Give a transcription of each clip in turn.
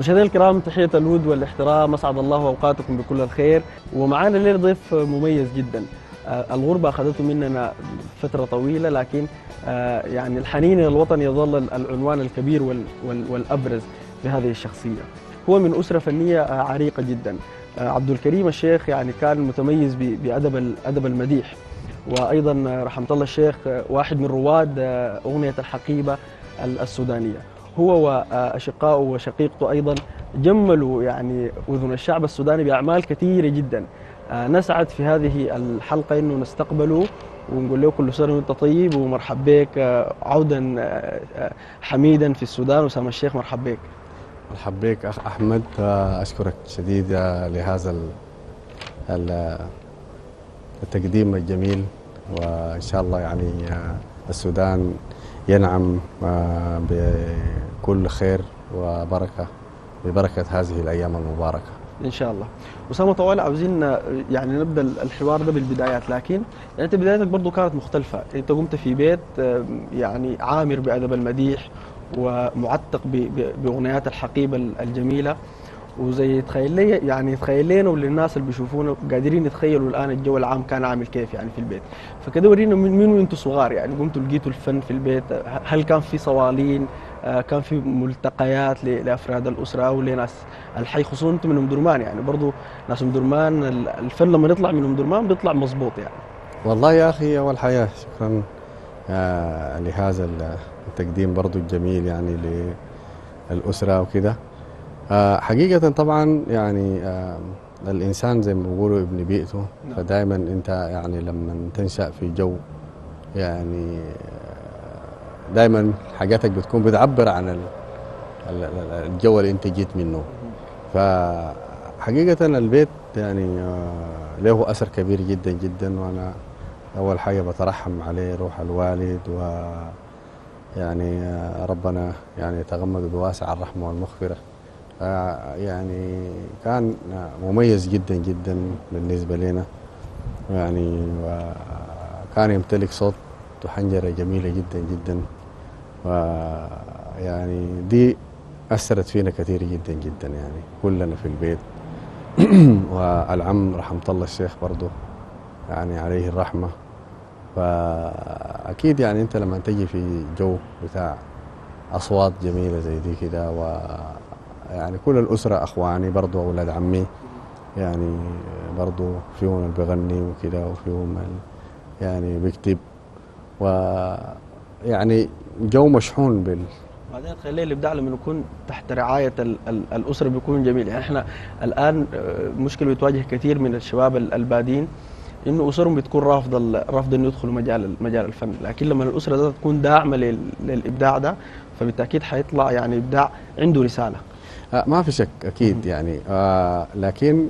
مشاهدينا الكرام تحية الود والاحترام أسعد الله أوقاتكم بكل الخير. ومعانا الليلة ضيف مميز جدا. آه، الغربة أخذته مننا فترة طويلة لكن آه، يعني الحنين إلى الوطن يظل العنوان الكبير وال- وال- والأبرز في هذه الشخصية. هو من أسرة فنية آه، عريقة جدا. عبد الكريم الشيخ يعني كان متميز بأدب ال- أدب المديح. وأيضا رحمة الله الشيخ واحد من رواد أغنية الحقيبة ال- السودانية. هو وأشقائه وشقيقته أيضا جملوا يعني أذن الشعب السوداني بأعمال كثيرة جدا. آه، نسعد في هذه الحلقة أنه نستقبله ونقول له كل سنة وأنت طيب ومرحب بك. آه، عودا آه، حميدا في السودان. وسام الشيخ مرحب بك. مرحب بك أخ أحمد. آه، أشكرك شديد لهذا ال- ال- التقديم الجميل. وإن شاء الله يعني السودان ينعم آه، بكل خير وبركة ببركة هذه الأيام المباركة. إن شاء الله. أسامة طوال عاوزين آه، يعني نبدأ الحوار ده بالبدايات لكن يعني أنت بدايتك برضو كانت مختلفة. أنت قمت في بيت آه، يعني عامر بأدب المديح ومعتق بأغنيات الحقيبة الجميلة. وزي تخيل لي يعني تخيل لنا وللناس اللي بيشوفونا قادرين يتخيلوا الآن الجو العام كان عامل كيف يعني في البيت. فكده ورينا من وأنتم صغار يعني قمتوا لقيتوا الفن في البيت؟ هل كان في صوالين؟ آه، كان في ملتقيات لأفراد الأسرة أو لناس؟ الحي خصوصا أنتم من ام درمان يعني. برضو ناس ام درمان ال- الفن لما يطلع من ام درمان بيطلع مظبوط يعني. والله يا أخي أول حياه شكرا آه، لهذا ال- التقديم برضو الجميل يعني للأسرة وكده. آه، حقيقة طبعا يعني آه، الإنسان زي ما بيقولوا ابن بيئته. نعم. فدائما أنت يعني لما تنشأ في جو يعني دائما حاجاتك بتكون بتعبر عن ال- ال- ال- الجو اللي أنت جيت منه. فحقيقة البيت يعني آه، له أثر كبير جدا جدا. وأنا أول حاجة بترحم عليه روح الوالد. و يعني آه، ربنا يعني يتغمد بواسع الرحمة والمغفرة. آه، يعني كان آه، مميز جدا جدا بالنسبة لنا. يعني وكان يمتلك صوت وحنجرة جميلة جدا جدا. ويعني دي أثرت فينا كثير جدا جدا يعني كلنا في البيت. والعم رحمة الله الشيخ برضه يعني عليه الرحمة. فأكيد يعني أنت لما تجي في جو بتاع أصوات جميلة زي دي كده و يعني كل الأسرة أخواني برضه أولاد عمي يعني برضه فيهم اللي بيغني وكده وفيهم يعني بيكتب. ويعني جو مشحون بال بعدين تخيل الابداع لما يكون تحت رعاية ال- ال- الأسرة بيكون جميل. يعني إحنا الآن آه، مشكلة بتواجه كثير من الشباب ال- البادين إنه أسرهم بتكون رافضة رافضة إنه يدخلوا مجال مجال الفن. لكن لما الأسرة ده تكون داعمة لل- للإبداع ده فبالتأكيد حيطلع يعني إبداع عنده رسالة. ما في شك أكيد يعني. آه لكن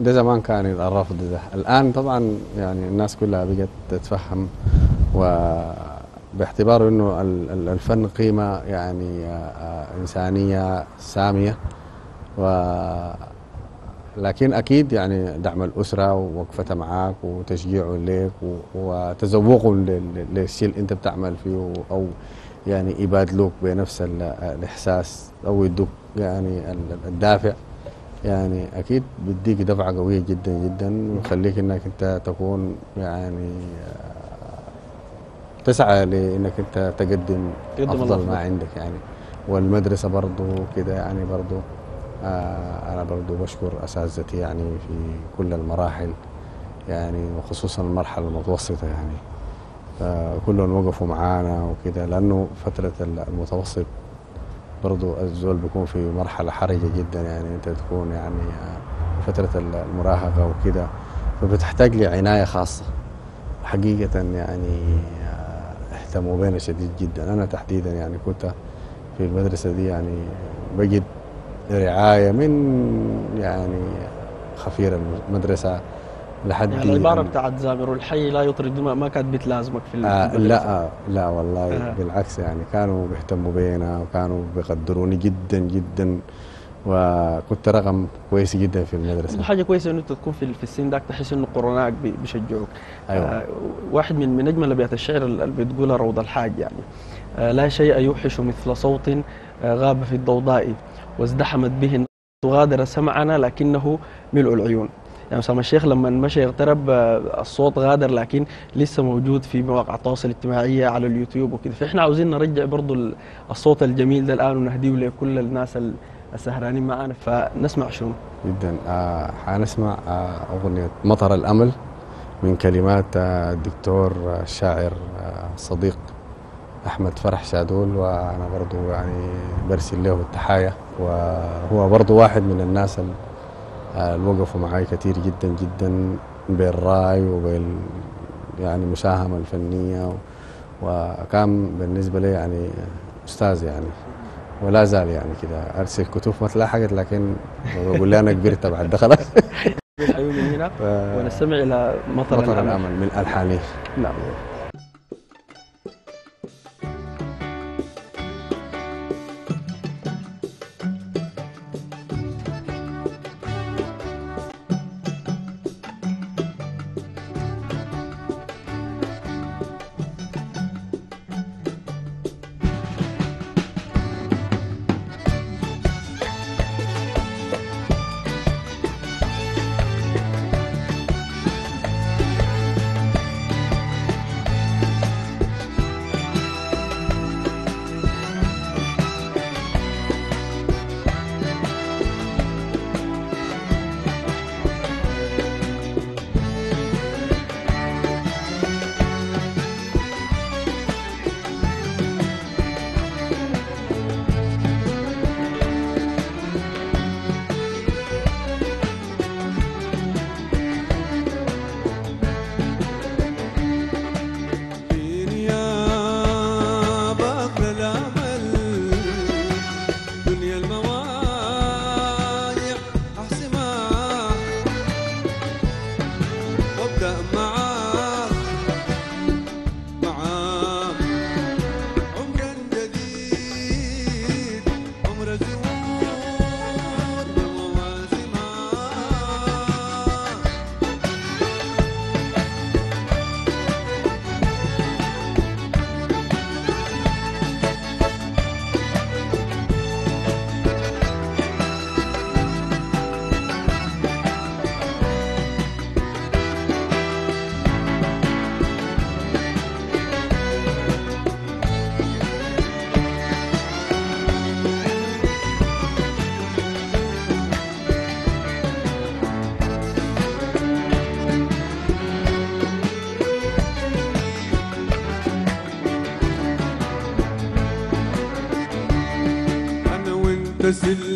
ده زمان كان الرفض ده الآن طبعا يعني الناس كلها بقت تتفهم وباعتبار إنه ال- ال- الفن قيمة يعني آه آه إنسانية سامية. و لكن أكيد يعني دعم الأسرة ووقفتها معاك وتشجيعه لك و- وتذوقه لل- لل- للشيء اللي أنت بتعمل فيه أو يعني يبادلوك بنفس ال- الإحساس. أو يدوك يعني ال- الدافع يعني أكيد بيديك دفعة قوية جدا جدا ويخليك إنك أنت تكون يعني آه، تسعى لإنك أنت تقدم تقدم أفضل. ما عندك يعني والمدرسة برضو كده يعني برضو آه أنا برضو بشكر أساتذتي يعني في كل المراحل يعني وخصوصا المرحلة المتوسطة يعني كلهم وقفوا معانا وكده لأنه فترة المتوسط برضو الزول بيكون في مرحلة حرجة جدا يعني أنت تكون يعني فترة المراهقة وكده فبتحتاج لعناية خاصة. حقيقة يعني آه، اهتموا بينا شديد جدا. أنا تحديدا يعني كنت في المدرسة دي يعني بجد رعاية من يعني خفير المدرسة. لحد يعني العباره بتاعت زامر الحي لا يطرد ما, ما كانت بتلازمك في ال- في آه. لا لا والله آه. آه. بالعكس يعني كانوا بيهتموا بينا وكانوا بيقدروني جدا جدا وكنت رقم كويس جدا في المدرسة حاجة كويسة إنه أنت تكون في السن داك تحس إنه قرناك بي- بيشجعوك أيوة. آه واحد من من أجمل أبيات الشعر اللي بتقولها روض الحاج يعني آه لا شيء يوحش مثل صوت آه غاب في الضوضاء وازدحمت به تغادر سمعنا لكنه ملء العيون يعني سلمان الشيخ لما مشى يغترب آه، الصوت غادر لكن لسه موجود في مواقع التواصل الاجتماعية على اليوتيوب وكده فإحنا عاوزين نرجع برضو ال- الصوت الجميل ده الآن ونهديه لكل الناس ال- السهرانين معنا فنسمع شنو؟ جدا. آه حنسمع آه أغنية مطر الأمل من كلمات آه الدكتور الشاعر آه الصديق أحمد فرح شادول. وأنا برضو يعني برسل له التحايا وهو برضو واحد من الناس ال- اللي وقفوا معي كثير جدا جدا بالرأي وبال يعني المساهمة الفنية وكان بالنسبة لي يعني أستاذ يعني ولا زال يعني كده. أرسل كتب ما تلاحقت لكن بقول لي أنا كبرت بعد بالحيو من هنا ونستمع إلى مطر, مطر الأمل. من ألحاني نعم. وأنت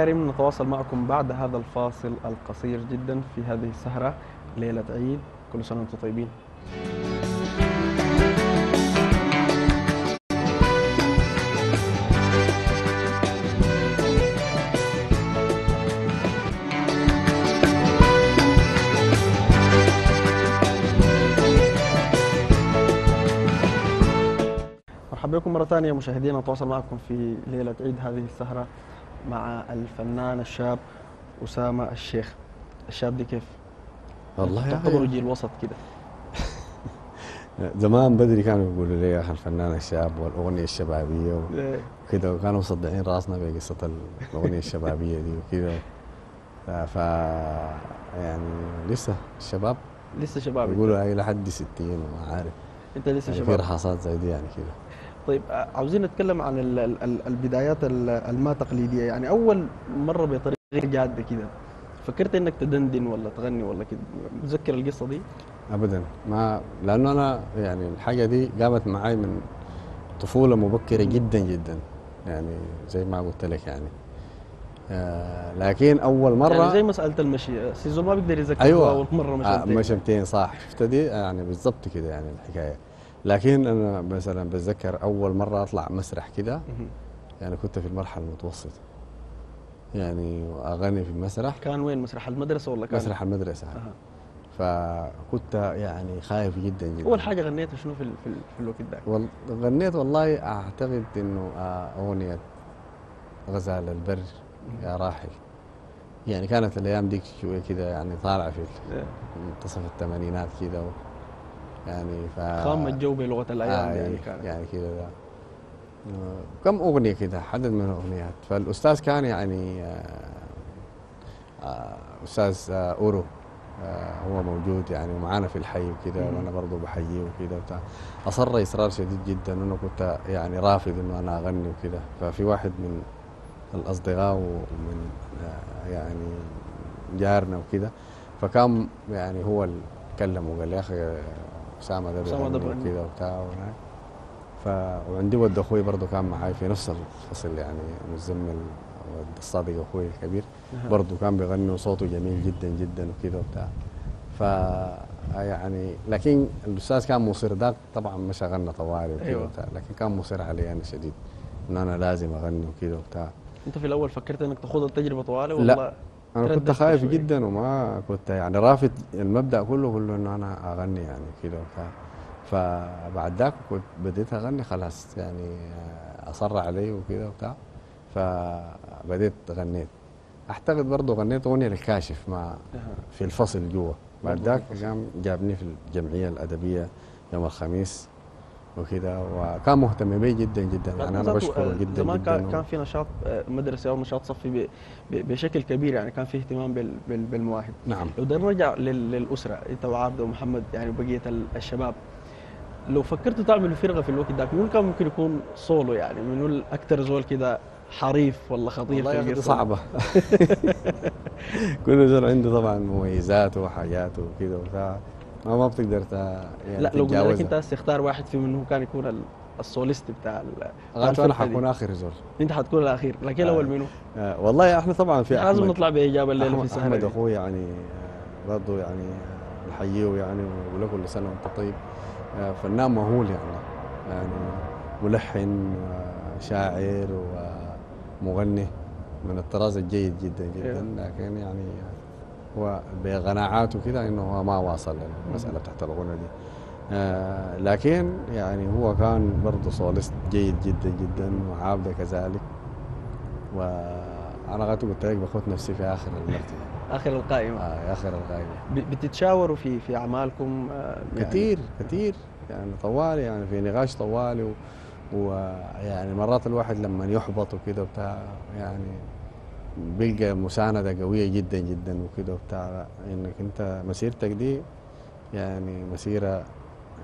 الأكارم نتواصل معكم بعد هذا الفاصل القصير جدا في هذه السهرة ليلة عيد كل سنة وأنتم طيبين. مرحبا بكم مرة ثانية مشاهدينا نتواصل معكم في ليلة عيد هذه السهرة. مع الفنان الشاب أسامة الشيخ. الشاب دي كيف؟ والله يا تعتبروا جيل وسط كده. زمان بدري كانوا يقولوا لي يا أخي الفنان الشاب والأغنية الشبابية وكده وكانوا مصدعين رأسنا بقصه الأغنية الشبابية دي وكده. ف يعني لسه الشباب لسه شباب. يقولوا هاي لحد 60 وما عارف. أنت لسه يعني في شباب. رحصات زي دي يعني كده. طيب آه، عاوزين نتكلم عن ال- ال- ال- البدايات ال- الما تقليدية. يعني أول مرة بطريقة غير جادة كده فكرت إنك تدندن ولا تغني ولا كده؟ متذكر القصة دي؟ ابدا. ما لأنه أنا يعني الحاجة دي قامت معي من طفولة مبكرة جدا جدا يعني زي ما قلت لك يعني. آه لكن أول مرة يعني زي مساله المشي سيزون ما بيقدر يذكر هو اول مرة مشى آه. مشمتين صح. شفت دي؟ يعني بالضبط كده يعني الحكاية. لكن أنا مثلا بتذكر أول مرة أطلع مسرح كده. يعني كنت في المرحلة المتوسطة. يعني اغني في المسرح. كان وين؟ مسرح المدرسة ولا كان؟ مسرح المدرسة. أها. فكنت يعني خايف جدا جدا. أول حاجة غنيتها شنو في في, ال- في الوقت ده؟ وال- غنيت والله أعتقد إنه آه، أغنية غزال البر يا راحل. يعني كانت الأيام ديك شوية كده يعني طالعة في إيه. منتصف الثمانينات كده و- يعني ف خام الجو بلغة الأيام آه يعني يعني, كان. يعني ده. آه، كم أغنية كده عدد من الاغنيات فالأستاذ كان يعني آه، آه، أستاذ آه، أورو هو موجود يعني ومعانا في الحي مم. وأنا برضه بحييه وبتاع. أصر إصرار شديد جدا إنه كنت يعني رافض إنه أنا أغني وكده ففي واحد من الأصدقاء ومن يعني جارنا وكده فكان يعني هو اللي كلمه وقال يا أخي أسامة ده أسامة ده بيغني بيغني. وكده وبتاع وهناك ف وعندي ود أخوي برضه كان معاي في نفس الفصل يعني مزمل الصادق أخوي الكبير. برضه كان بيغني وصوته جميل جدا جدا وكده وبتاع ف يعني لكن الأستاذ كان مصر ده طبعا مش غنى طوالي وكده أيوة. وبتاع لكن كان مصر علي أنا شديد إن أنا لازم أغني وكده وبتاع أنت في الأول فكرت إنك تاخذ التجربه طوالي لا. أنا كنت خايف شوية؟ جدا وما كنت يعني رافض المبدأ كله كله انه أنا أغني يعني كده وبتاع. فبعد ذاك كنت بديت أغني خلاص يعني اصر علي وكده وبتاع. فبديت غنيت. أعتقد برضه غنيت أغنية للكاشف مع. في الفصل جوا بعد ذاك جابني في الجمعية الأدبية يوم الخميس. وكده وكان مهتم بي جدا جدا. يعني أنا بشكره آه، جدا زمان جدا كان كان في نشاط آه، مدرسي أو نشاط صفي بشكل كبير يعني كان في اهتمام بال- بال- بالمواهب. نعم. لو بدنا نرجع لل- للأسرة إنت وعابده ومحمد يعني وبقيه ال- الشباب لو فكرتوا تعملوا فرقة في الوقت ذاك مين كان ممكن يكون سولو يعني منو الاكثر زول كده حريف ولا خطير والله في؟ صعبة. كل زول عنده طبعا مميزاته وحاجاته وكده وبتاع. ما ما بتقدر تا يعني لا لو قلنا لك. أنت هسه اختار واحد في منه كان يكون ال- السوليست بتاع ال- بتاع غالبا أنا. حكون آخر زول أنت حتكون الأخير لكن الأول آه. منو؟ آه والله إحنا طبعا في لازم أحمد نطلع بإجابة الليلة في احمد, السهره أحمد دي. أخوي يعني آه، برضه يعني آه، نحييه يعني ونقول له كل سنة وأنت طيب آه، فنان مهول يعني يعني ملحن وشاعر ومغني من الطراز الجيد جدا جدا إيه. لكن يعني هو بقناعاته كده إنه هو ما واصل للمساله بتاعت الغنى دي. آه لكن يعني هو كان برضه سوليست جيد جدا جدا وعابده كذلك. وأنا غايت قلت لك باخذ نفسي في آخر المرتبة. آخر القائمة. آه آخر ب- بتتشاوروا في في أعمالكم آه، يعني؟ كثير كثير يعني طوالي يعني في نقاش طوالي ويعني مرات الواحد لما يحبط وكده بتاع يعني بيلقى مساندة قوية جدا جدا وكده وبتاع. إنك أنت مسيرتك دي يعني مسيرة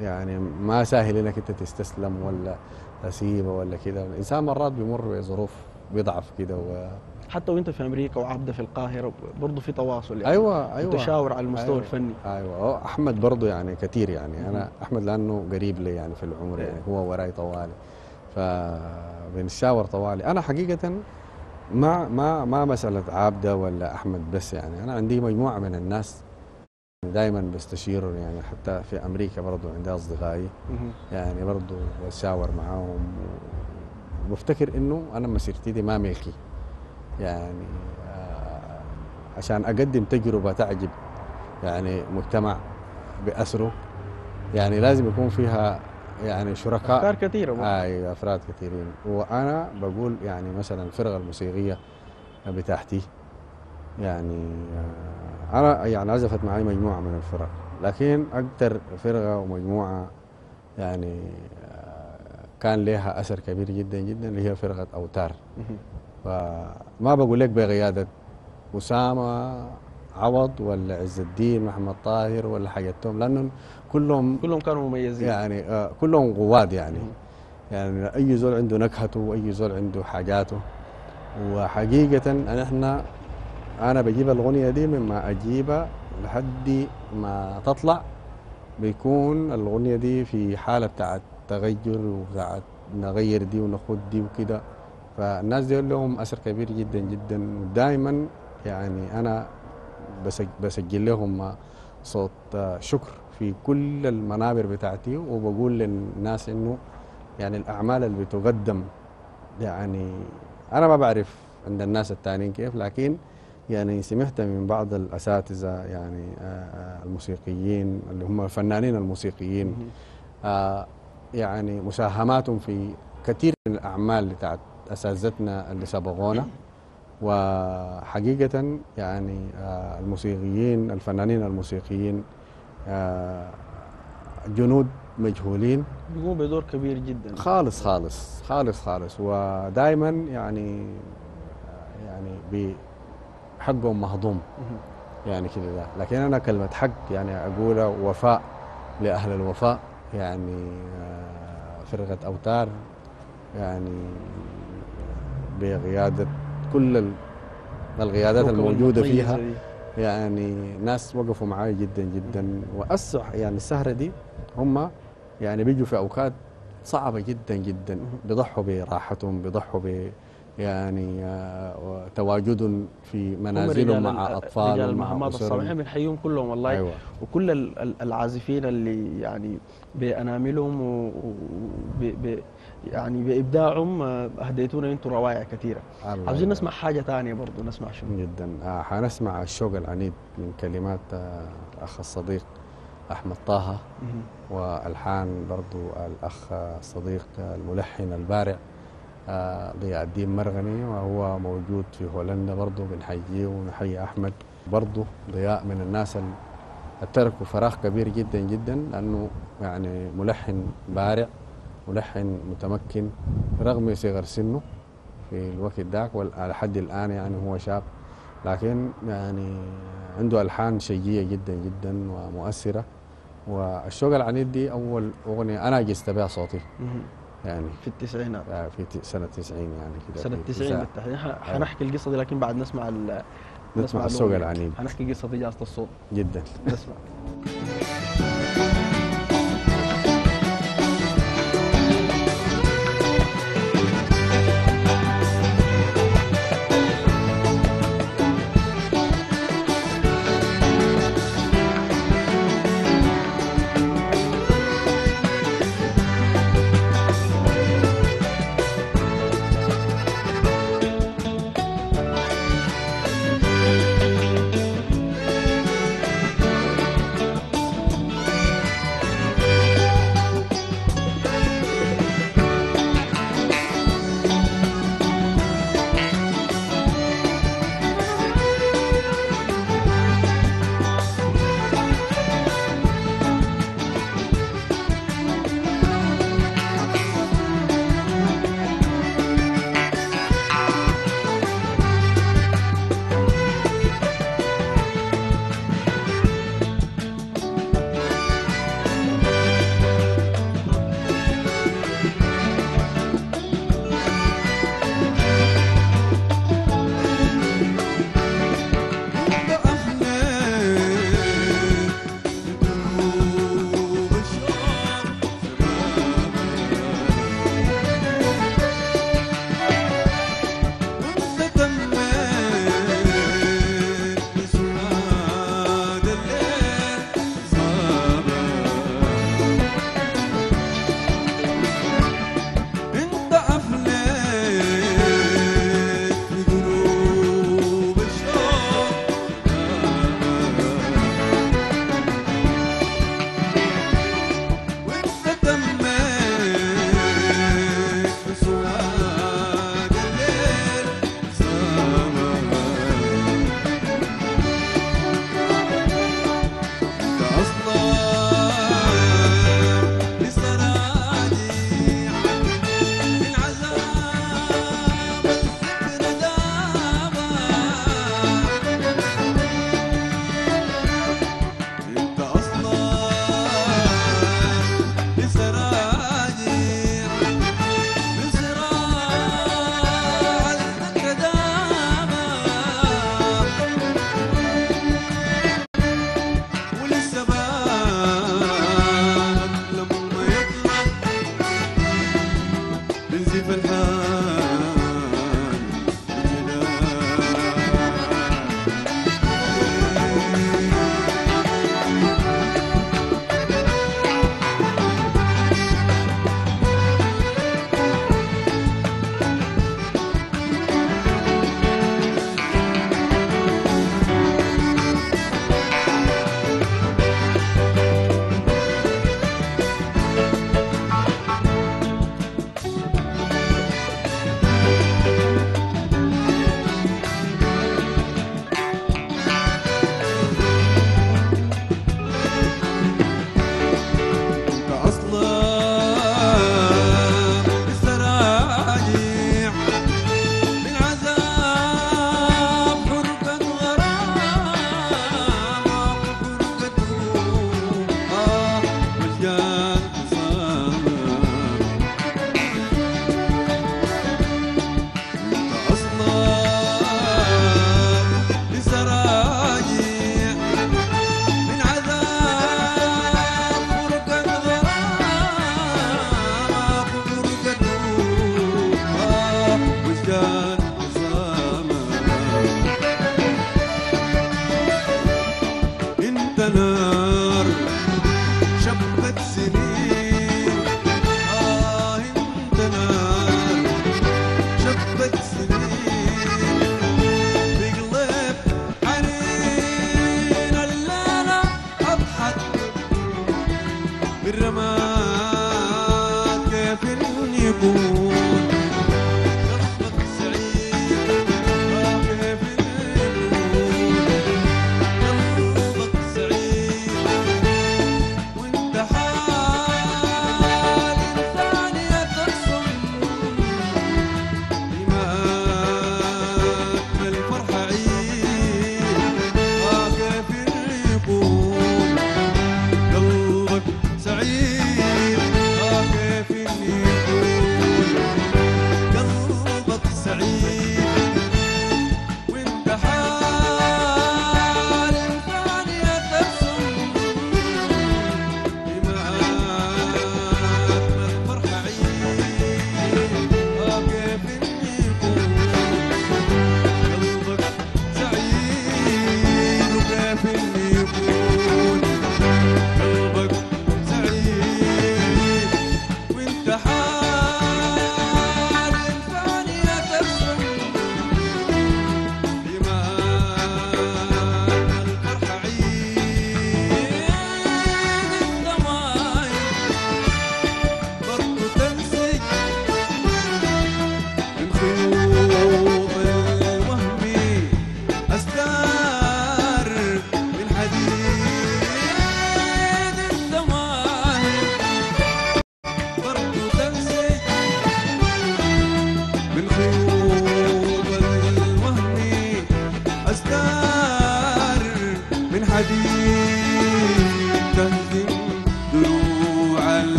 يعني ما سهل إنك أنت تستسلم ولا تسيبها ولا كده. الإنسان مرات بيمر بظروف بيضعف كده و... حتى وأنت في أمريكا وعبده في القاهرة برضه في تواصل يعني. أيوه أيوه. تشاور على المستوى أيوة. الفني. أيوه. أحمد برضه يعني كثير يعني. أنا أحمد لأنه قريب لي يعني في العمر إيه. يعني هو وراي طوالي. فبنشاور طوالي. أنا حقيقة ما ما ما مسألة عابدة ولا أحمد بس يعني أنا عندي مجموعة من الناس دائما بستشيرهم يعني حتى في أمريكا برضو عندي أصدقائي. يعني برضو بتشاور معاهم وبفتكر إنه أنا مسيرتي دي ما ملكي يعني آه، عشان أقدم تجربة تعجب يعني مجتمع بأسره يعني لازم يكون فيها يعني شركاء افكار كثيره برضه. اي أفراد كثيرين وأنا بقول يعني مثلا الفرقه الموسيقية بتاعتي يعني آه، أنا يعني عزفت معي مجموعة من الفرق لكن أكثر فرقة ومجموعة يعني آه، كان لها أثر كبير جدا جدا اللي هي فرقة أوتار. فما بقول لك بقيادة أسامة عوض ولا عز الدين محمد طاهر ولا حاجتهم لأنهم كلهم كلهم كانوا مميزين. يعني آه، كلهم قواد يعني. يعني أي زول عنده نكهته واي زول عنده حاجاته. وحقيقة أن إحنا أنا بجيب الأغنية دي مما أجيبها لحد ما تطلع. بيكون الأغنية دي في حالة بتاعت تغير وبتاعت نغير دي وناخد دي وكده. فالناس دي لهم أثر كبير جدا جدا. ودائما يعني أنا بسج- بسجل لهم صوت آه، شكر. في كل المنابر بتاعتي وبقول للناس إنه يعني الأعمال اللي بتقدم يعني أنا ما بعرف عند الناس التانيين كيف لكن يعني سمعت من بعض الأساتذة يعني آه، آه، الموسيقيين اللي هم الفنانين الموسيقيين. آه، يعني مساهماتهم في كثير من الأعمال بتاعت أساتذتنا اللي سبقونا وحقيقة يعني الموسيقيين الفنانين الموسيقيين جنود مجهولين. بيقوموا بدور كبير جدا. خالص خالص خالص خالص. ودائما يعني يعني بحقهم مهضوم. يعني كده ده. لكن أنا كلمة حق يعني اقولها وفاء لأهل الوفاء. يعني آه، فرقة أوتار. يعني بقياده كل ال- القيادات الموجودة فيها. يعني ناس وقفوا معاي جدا جدا. واسع يعني السهرة دي هم يعني بيجوا في أوقات صعبة جدا جدا. بيضحوا براحتهم بيضحوا ب يعني آه، تواجدهم في هم منازلهم مع ال- أطفالهم رجال مع المهمات الصالحين اسرهم بنحييهم كلهم والله. أيوه. وكل ال- ال- العازفين اللي يعني بأناملهم يعني بإبداعهم آه، اهديتونا أنتم روائع كثيرة. عاوزين. نسمع حاجة ثانية برضه نسمع شنو جدا. آه، حنسمع الشوق العنيد من كلمات آه، الأخ الصديق أحمد طه. والحان برضو الأخ الصديق الملحن البارع آه، ضياء الدين مرغني وهو موجود في هولندا برضو بنحييه ونحيي أحمد. برضو ضياء من الناس اللي تركوا فراغ كبير جدا جدا لأنه يعني ملحن بارع. ملحن متمكن رغم صغر سنه في الوقت ذاك ولحد الآن يعني هو شاب. لكن يعني عنده ألحان شيقيه جدا جدا ومؤثرة. والشوق العنيد دي أول أغنية أنا جست بها صوتي. يعني في التسعينات. آه، في سنة 90 يعني كده. سنة في 90 تسعة. بالتحديد. ح- حنحكي القصة دي لكن بعد نسمع ال- نسمع الأغنية. العنيد. حنحكي قصة إجازة الصوت. جدا. نسمع.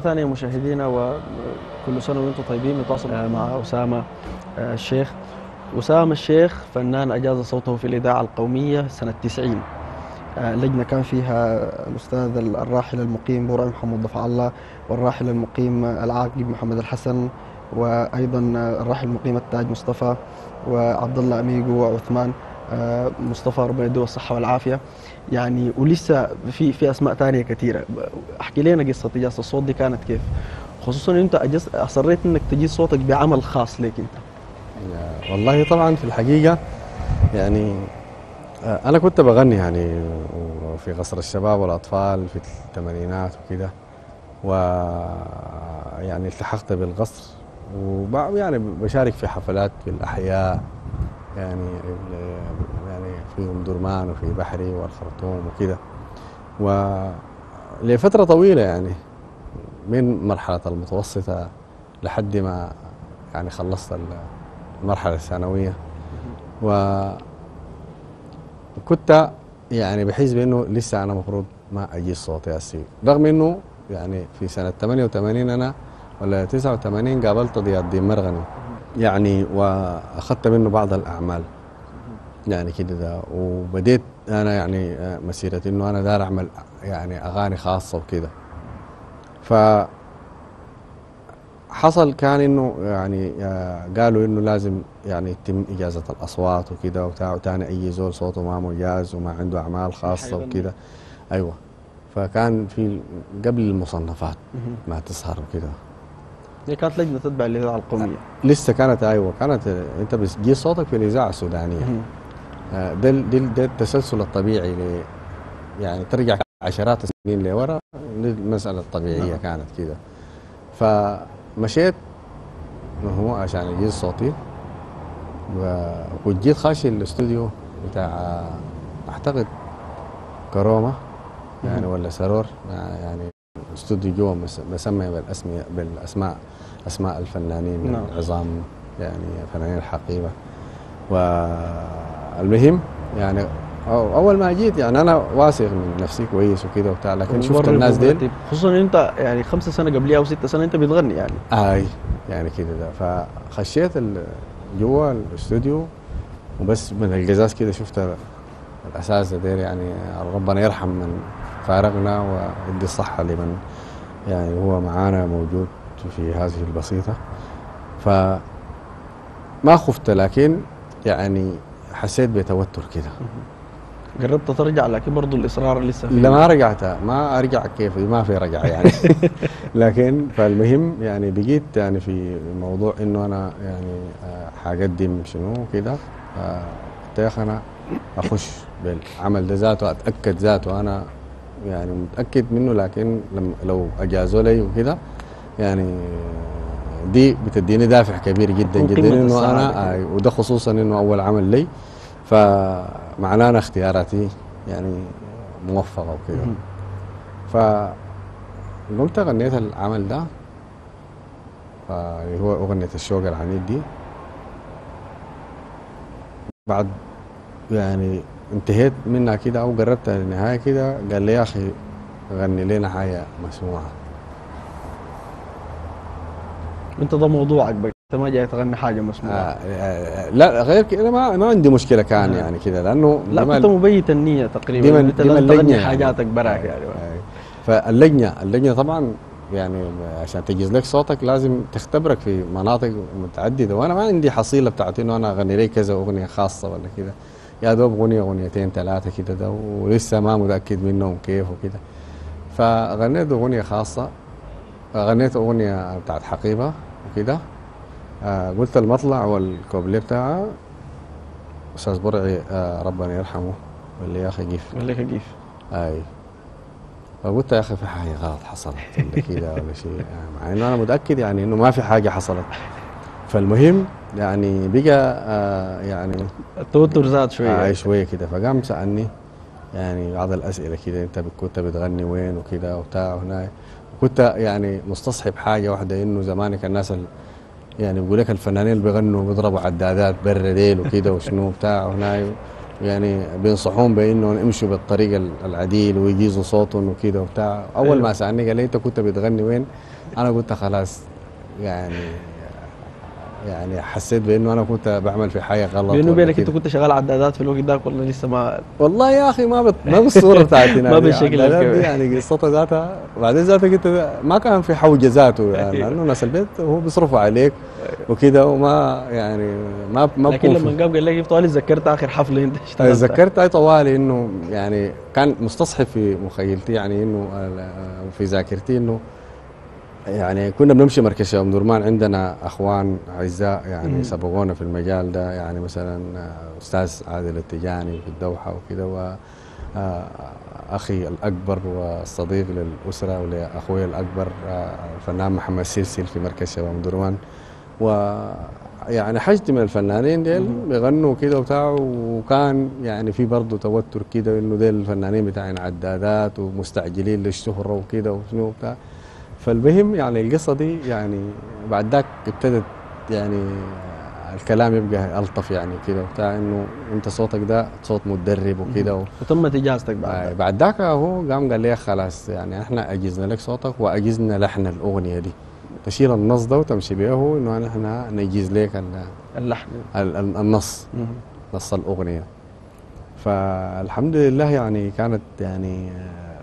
مرة ثانية مشاهدينا وكل سنة وأنتم طيبين نتواصل مع أسامة آه، الشيخ. أسامة الشيخ فنان أجاز صوته في الإذاعة القومية سنة 90 آه، لجنة كان فيها الأستاذ الراحل المقيم برع محمد ضفع الله والراحل المقيم العاقب محمد الحسن وأيضا الراحل المقيم التاج مصطفى وعبد الله أميجو وعثمان. مصطفى ربنا يديه الصحة والعافية. يعني ولسه في في أسماء ثانية كثيرة. احكي لنا قصة إجازة الصوت دي كانت كيف؟ خصوصا أجز... أصريت إنك تجيز صوتك بعمل خاص لك يا- والله طبعا في الحقيقة يعني آه، أنا كنت بغني يعني في قصر الشباب والأطفال في الثمانينات وكده. و يعني التحقت بالقصر وبع- يعني بشارك في حفلات في الأحياء يعني يعني أم درمان وفي بحري والخرطوم وكده. ولفترة طويلة يعني من مرحلة المتوسطة لحد ما يعني خلصت ال- المرحلة الثانوية. وكنت يعني بحس بإنه لسه أنا المفروض ما أجي صوتي هسي رغم إنه يعني في سنة 88 أنا ولا 89 قابلت ضياء الدين مرغني. يعني وأخذت منه بعض الأعمال. يعني كده ده وبديت أنا يعني آه، مسيره إنه أنا دار أعمل يعني أغاني خاصة وكده. ف حصل كان إنه يعني آه، قالوا إنه لازم يعني يتم إجازة الأصوات وكده وبتاع وتاني أي زول صوته ما مجاز وما عنده أعمال خاصة. وكده. أيوه. فكان في قبل المصنفات ما تظهر وكده. هي كانت لجنة تتبع الاذاعه القوميه لسه كانت أيوه كانت آه، انت بتجي صوتك في الإذاعة السودانية. آه، ده ده ال- ده التسلسل الطبيعي ل يعني ترجع عشرات السنين لورا المسألة الطبيعية نعم. كانت كده. فمشيت هو عشان اجيز صوتي. وجيت خاشي الاستوديو بتاع أعتقد كروما يعني. ولا سرور يعني استوديو مسمى بالاسماء بالأسماء أسماء الفنانين نعم. العظام يعني فنانين الحقيبة والمهم يعني أو- أول ما جيت يعني أنا واثق من نفسي كويس وكده وبتاع لكن شفت الناس مرتب. خصوصا ان أنت يعني خمسة سنة قبليها أو ستة سنة أنت بتغني يعني آي يعني كده ده فخشيت جوا الاستوديو وبس من القزاز كده شفت الأساس ديل يعني ربنا يرحم من فارقنا ويدي الصحة لمن يعني هو معانا موجود في هذه البسيطة. ف ما خفت لكن يعني حسيت بتوتر كده. قربت ترجع لكن برضه الإصرار لسه فيه. لا ما رجعت ما أرجع كيف ما في رجعه يعني. لكن فالمهم يعني بقيت يعني في موضوع إنه أنا يعني آه، حقدم شنو كده. آه، يا أخي أنا أخش بالعمل ده ذاته أتأكد ذاته أنا يعني متأكد منه لكن لما لو أجازوا لي وكده يعني دي بتديني دافع كبير جدا جدا إنه أنا. آه، وده خصوصا إنه أول عمل لي فمعناه أنا اختياراتي يعني موفقة وكده مهم. فقمت غنيت العمل ده اللي هو أغنية الشوق العنيد دي بعد يعني انتهيت منها كده أو قربت للنهاية كده قال لي يا أخي غني لنا حاجة مسموعة أنت ده موضوعك بقى أنت ما جاي تغني حاجة مسموعة آه آه لا غير كده ما ما عندي مشكلة كان آه. يعني كده لأنه لا كنت مبيت النية تقريبا دي من أنت دي من لازم اللجنة تغني. حاجاتك براك أي- يعني أي. فاللجنة اللجنة طبعا يعني عشان تجهز لك صوتك لازم تختبرك في مناطق متعددة وأنا ما عندي حصيلة بتاعت إنه أنا أغني لي كذا أغنية خاصة ولا كده يا دوب أغنية أغنيتين ثلاثة كده ده ولسه ما متأكد منهم كيف وكده. فغنيت أغنية خاصة غنيت أغنية بتاعت حقيبة وكده. آه قلت المطلع والكوبليه بتاعها أستاذ برعي آه ربنا يرحمه واللي يا أخي كيف قال لك كيف أي. فقلت يا أخي في حاجة غلط حصلت ولا كده ولا شيء. مع إنه أنا متأكد يعني إنه ما في حاجة حصلت. فالمهم يعني بقى آه يعني التوتر زاد شوية. آه شوية كده. فقام سألني يعني بعض الأسئلة كده أنت كنت بتغني وين وكده وبتاع هنا كنت يعني مستصحب حاجة واحدة إنه زمانك الناس ال يعني بيقول لك الفنانين اللي بيغنوا بيضربوا عدادات برا ديل وكده وشنو بتاع هنا يعني بينصحون بإنه يمشوا بالطريق ال- العديل ويجيزوا صوتهم وكده وبتاع. أول أيوة. ما سألني قال لي أنت كنت بتغني وين؟ أنا قلت خلاص يعني يعني حسيت بإنه أنا كنت بعمل في حاجة غلط بينه ولا وبينك. أنت كنت شغال عدادات في الوقت ذاك والله لسه ما والله يا أخي ما بت... ما بالصورة بتاعتنا ما دي. بالشكل يعني قصتها ذاتها بعدين ذاتها قلت ما كان في حوجة ذاته يعني أيوة. لأنه ناس البيت هو بيصرفوا عليك وكده وما يعني ما ما لكن لما قام قال لك طوالي تذكرت آخر حفلة أنت اشتغلتها تذكرت أي طوالي إنه يعني كان مستصحب في مخيلتي يعني إنه في ذاكرتي إنه يعني كنا بنمشي مركز شباب درمان عندنا أخوان أعزاء يعني مم. سبقونا في المجال ده يعني مثلا أستاذ عادل التجاني في الدوحة وكده و آه، أخي الأكبر والصديق للأسرة ولأخوي الأكبر آه، الفنان محمد سلسل في مركز شباب درمان و يعني حشد من الفنانين ديل. بيغنوا كده وبتاع وكان يعني في برضه توتر كده إنه ديل الفنانين بتاعين عدادات ومستعجلين للشهرة وكده وشنو وبتاع فالمهم يعني القصة دي يعني بعد ذاك ابتدت يعني الكلام يبقى ألطف يعني كده بتاع إنه أنت صوتك ده صوت مدرب وكده و... وتمت إجازتك بعد آه، ذاك. بعد ذاك هو قام قال لي خلاص يعني إحنا أجزنا لك صوتك وأجزنا لحن الأغنية دي. تشيل النص ده وتمشي به إنه إحنا نجيز لك اللحن. النص. نص الأغنية. فالحمد لله يعني كانت يعني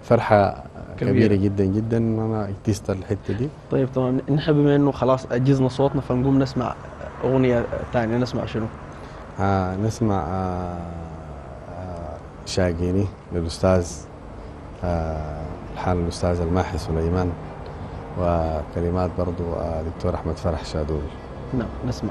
فرحة كبيرة, جدا جدا أنا اكتست الحتة دي. طيب تمام نحن بما إنه خلاص أجزنا صوتنا فنقوم نسمع أغنية ثانية نسمع شنو؟ آه نسمع آه آه شاقيني للأستاذ آه الحال الأستاذ الماحي سليمان وكلمات برضو آه دكتور أحمد فرح شادول نعم نسمع.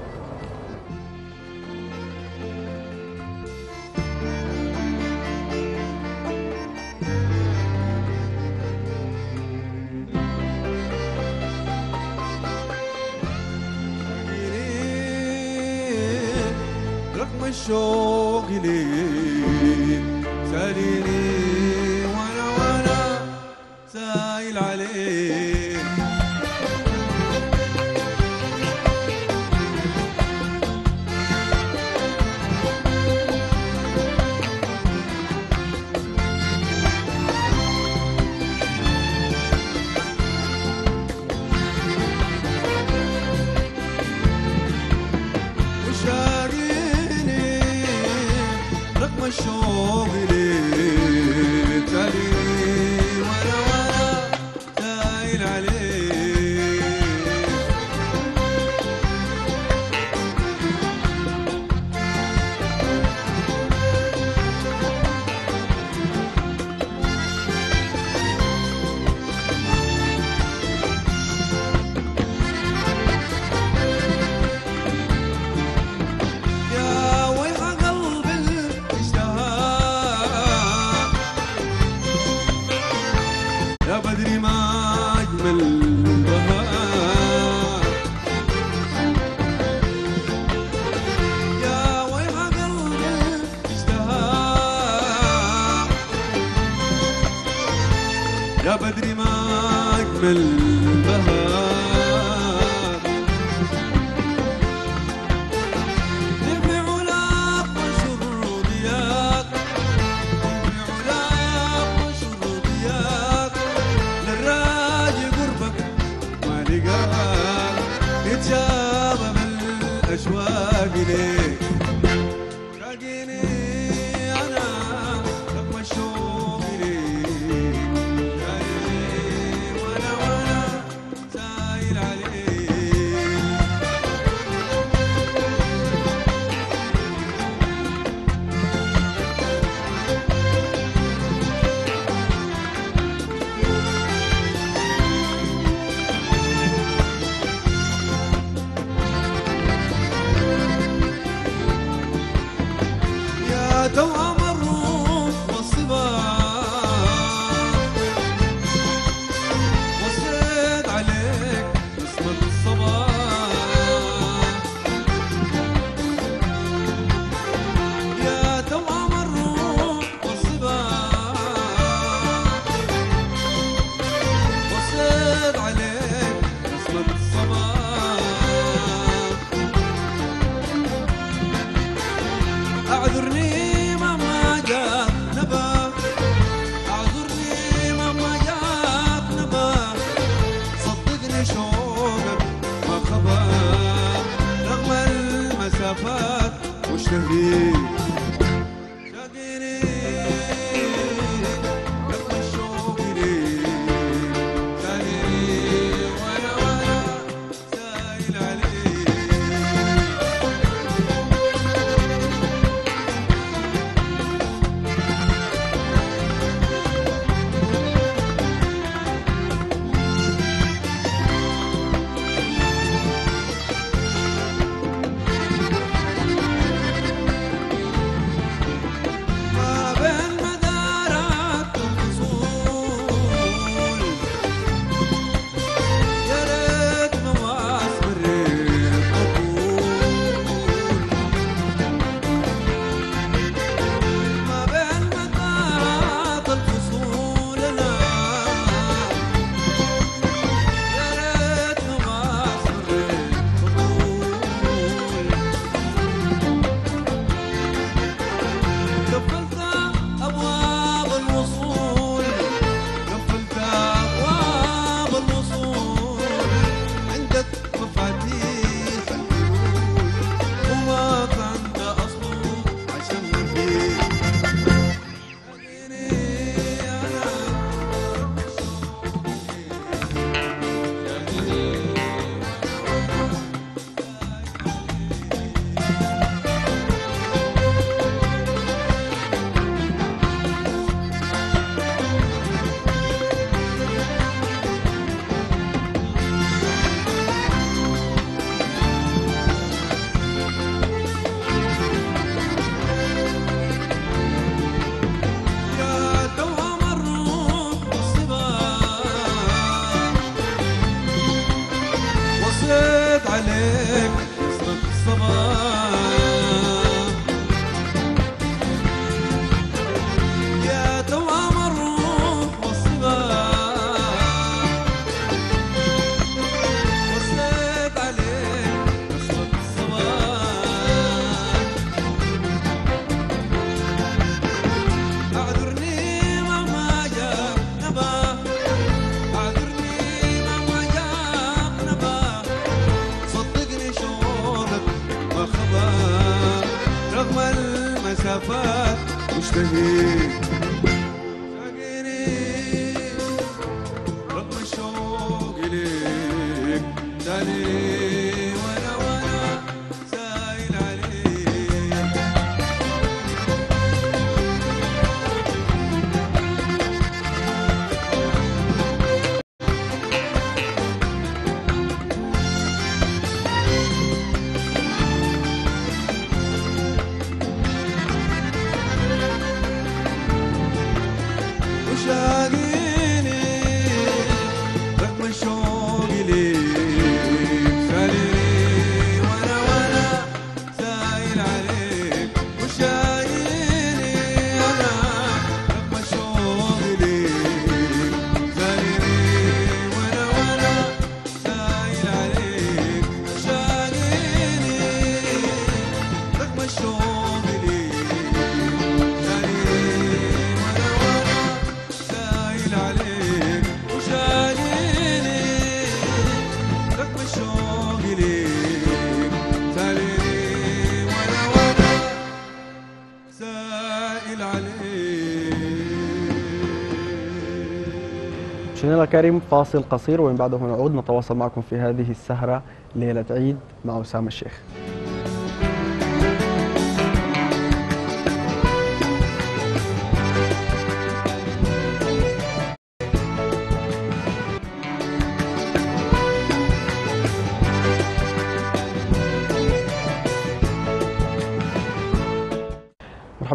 مشاهدينا الكريم فاصل قصير ومن بعده نعود نتواصل معكم في هذه السهرة ليلة عيد مع أسامة الشيخ.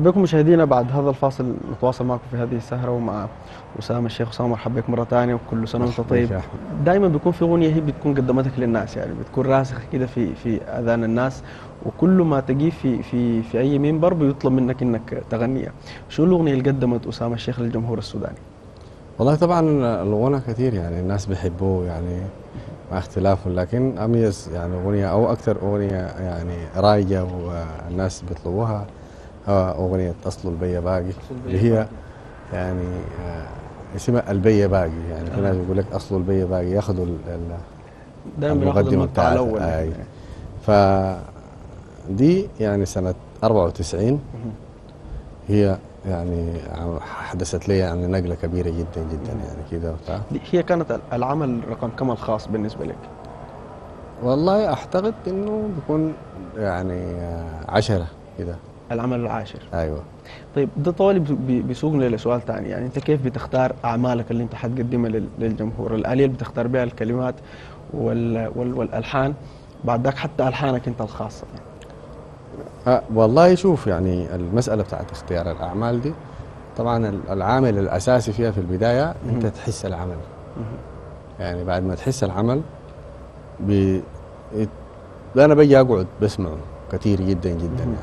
مرحبا بكم مشاهدينا بعد هذا الفاصل نتواصل معكم في هذه السهرة ومع أسامة الشيخ أسامة مرحبا بك مرة ثانية وكل سنة وأنت طيب. دائما بيكون في أغنية هي بتكون قدمتك للناس يعني بتكون راسخة كده في في أذان الناس وكل ما تجي في في في أي منبر بيطلب منك إنك تغنيها شو الأغنية اللي قدمت أسامة الشيخ للجمهور السوداني؟ والله طبعا الغنى كثير يعني الناس بيحبوه يعني مع اختلافه لكن أميز يعني أغنية أو أكثر أغنية يعني رايقة والناس بيطلبوها آه، أغنية أصل البيه باقي. اللي هي يعني آه، اسمها البيه باقي. يعني في ناس بيقول لك أصل البيه باقي ياخذوا المقدمة المقطع بتاعتها، الأول. أي. فدي يعني سنة 94 هي يعني حدثت لي يعني نقلة كبيرة جدا جدا يعني كده هي كانت العمل رقم كم الخاص بالنسبة لك؟ والله أعتقد إنه بيكون يعني آه، عشرة كده. العمل العاشر. أيوه. طيب ده طوالي بي- بي- بيسوقنا لسؤال ثاني يعني أنت كيف بتختار أعمالك اللي أنت حتقدمها لل- للجمهور؟ الآلية اللي بتختار بها الكلمات وال وال والألحان بعد ذاك حتى ألحانك أنت الخاصة. آه والله شوف يعني المسألة بتاعت اختيار الأعمال دي طبعا ال- العامل الأساسي فيها في البداية أنت مهم. تحس العمل. يعني بعد ما تحس العمل بي... أنا بجي أقعد بسمعه كثير جدا جدا. يعني.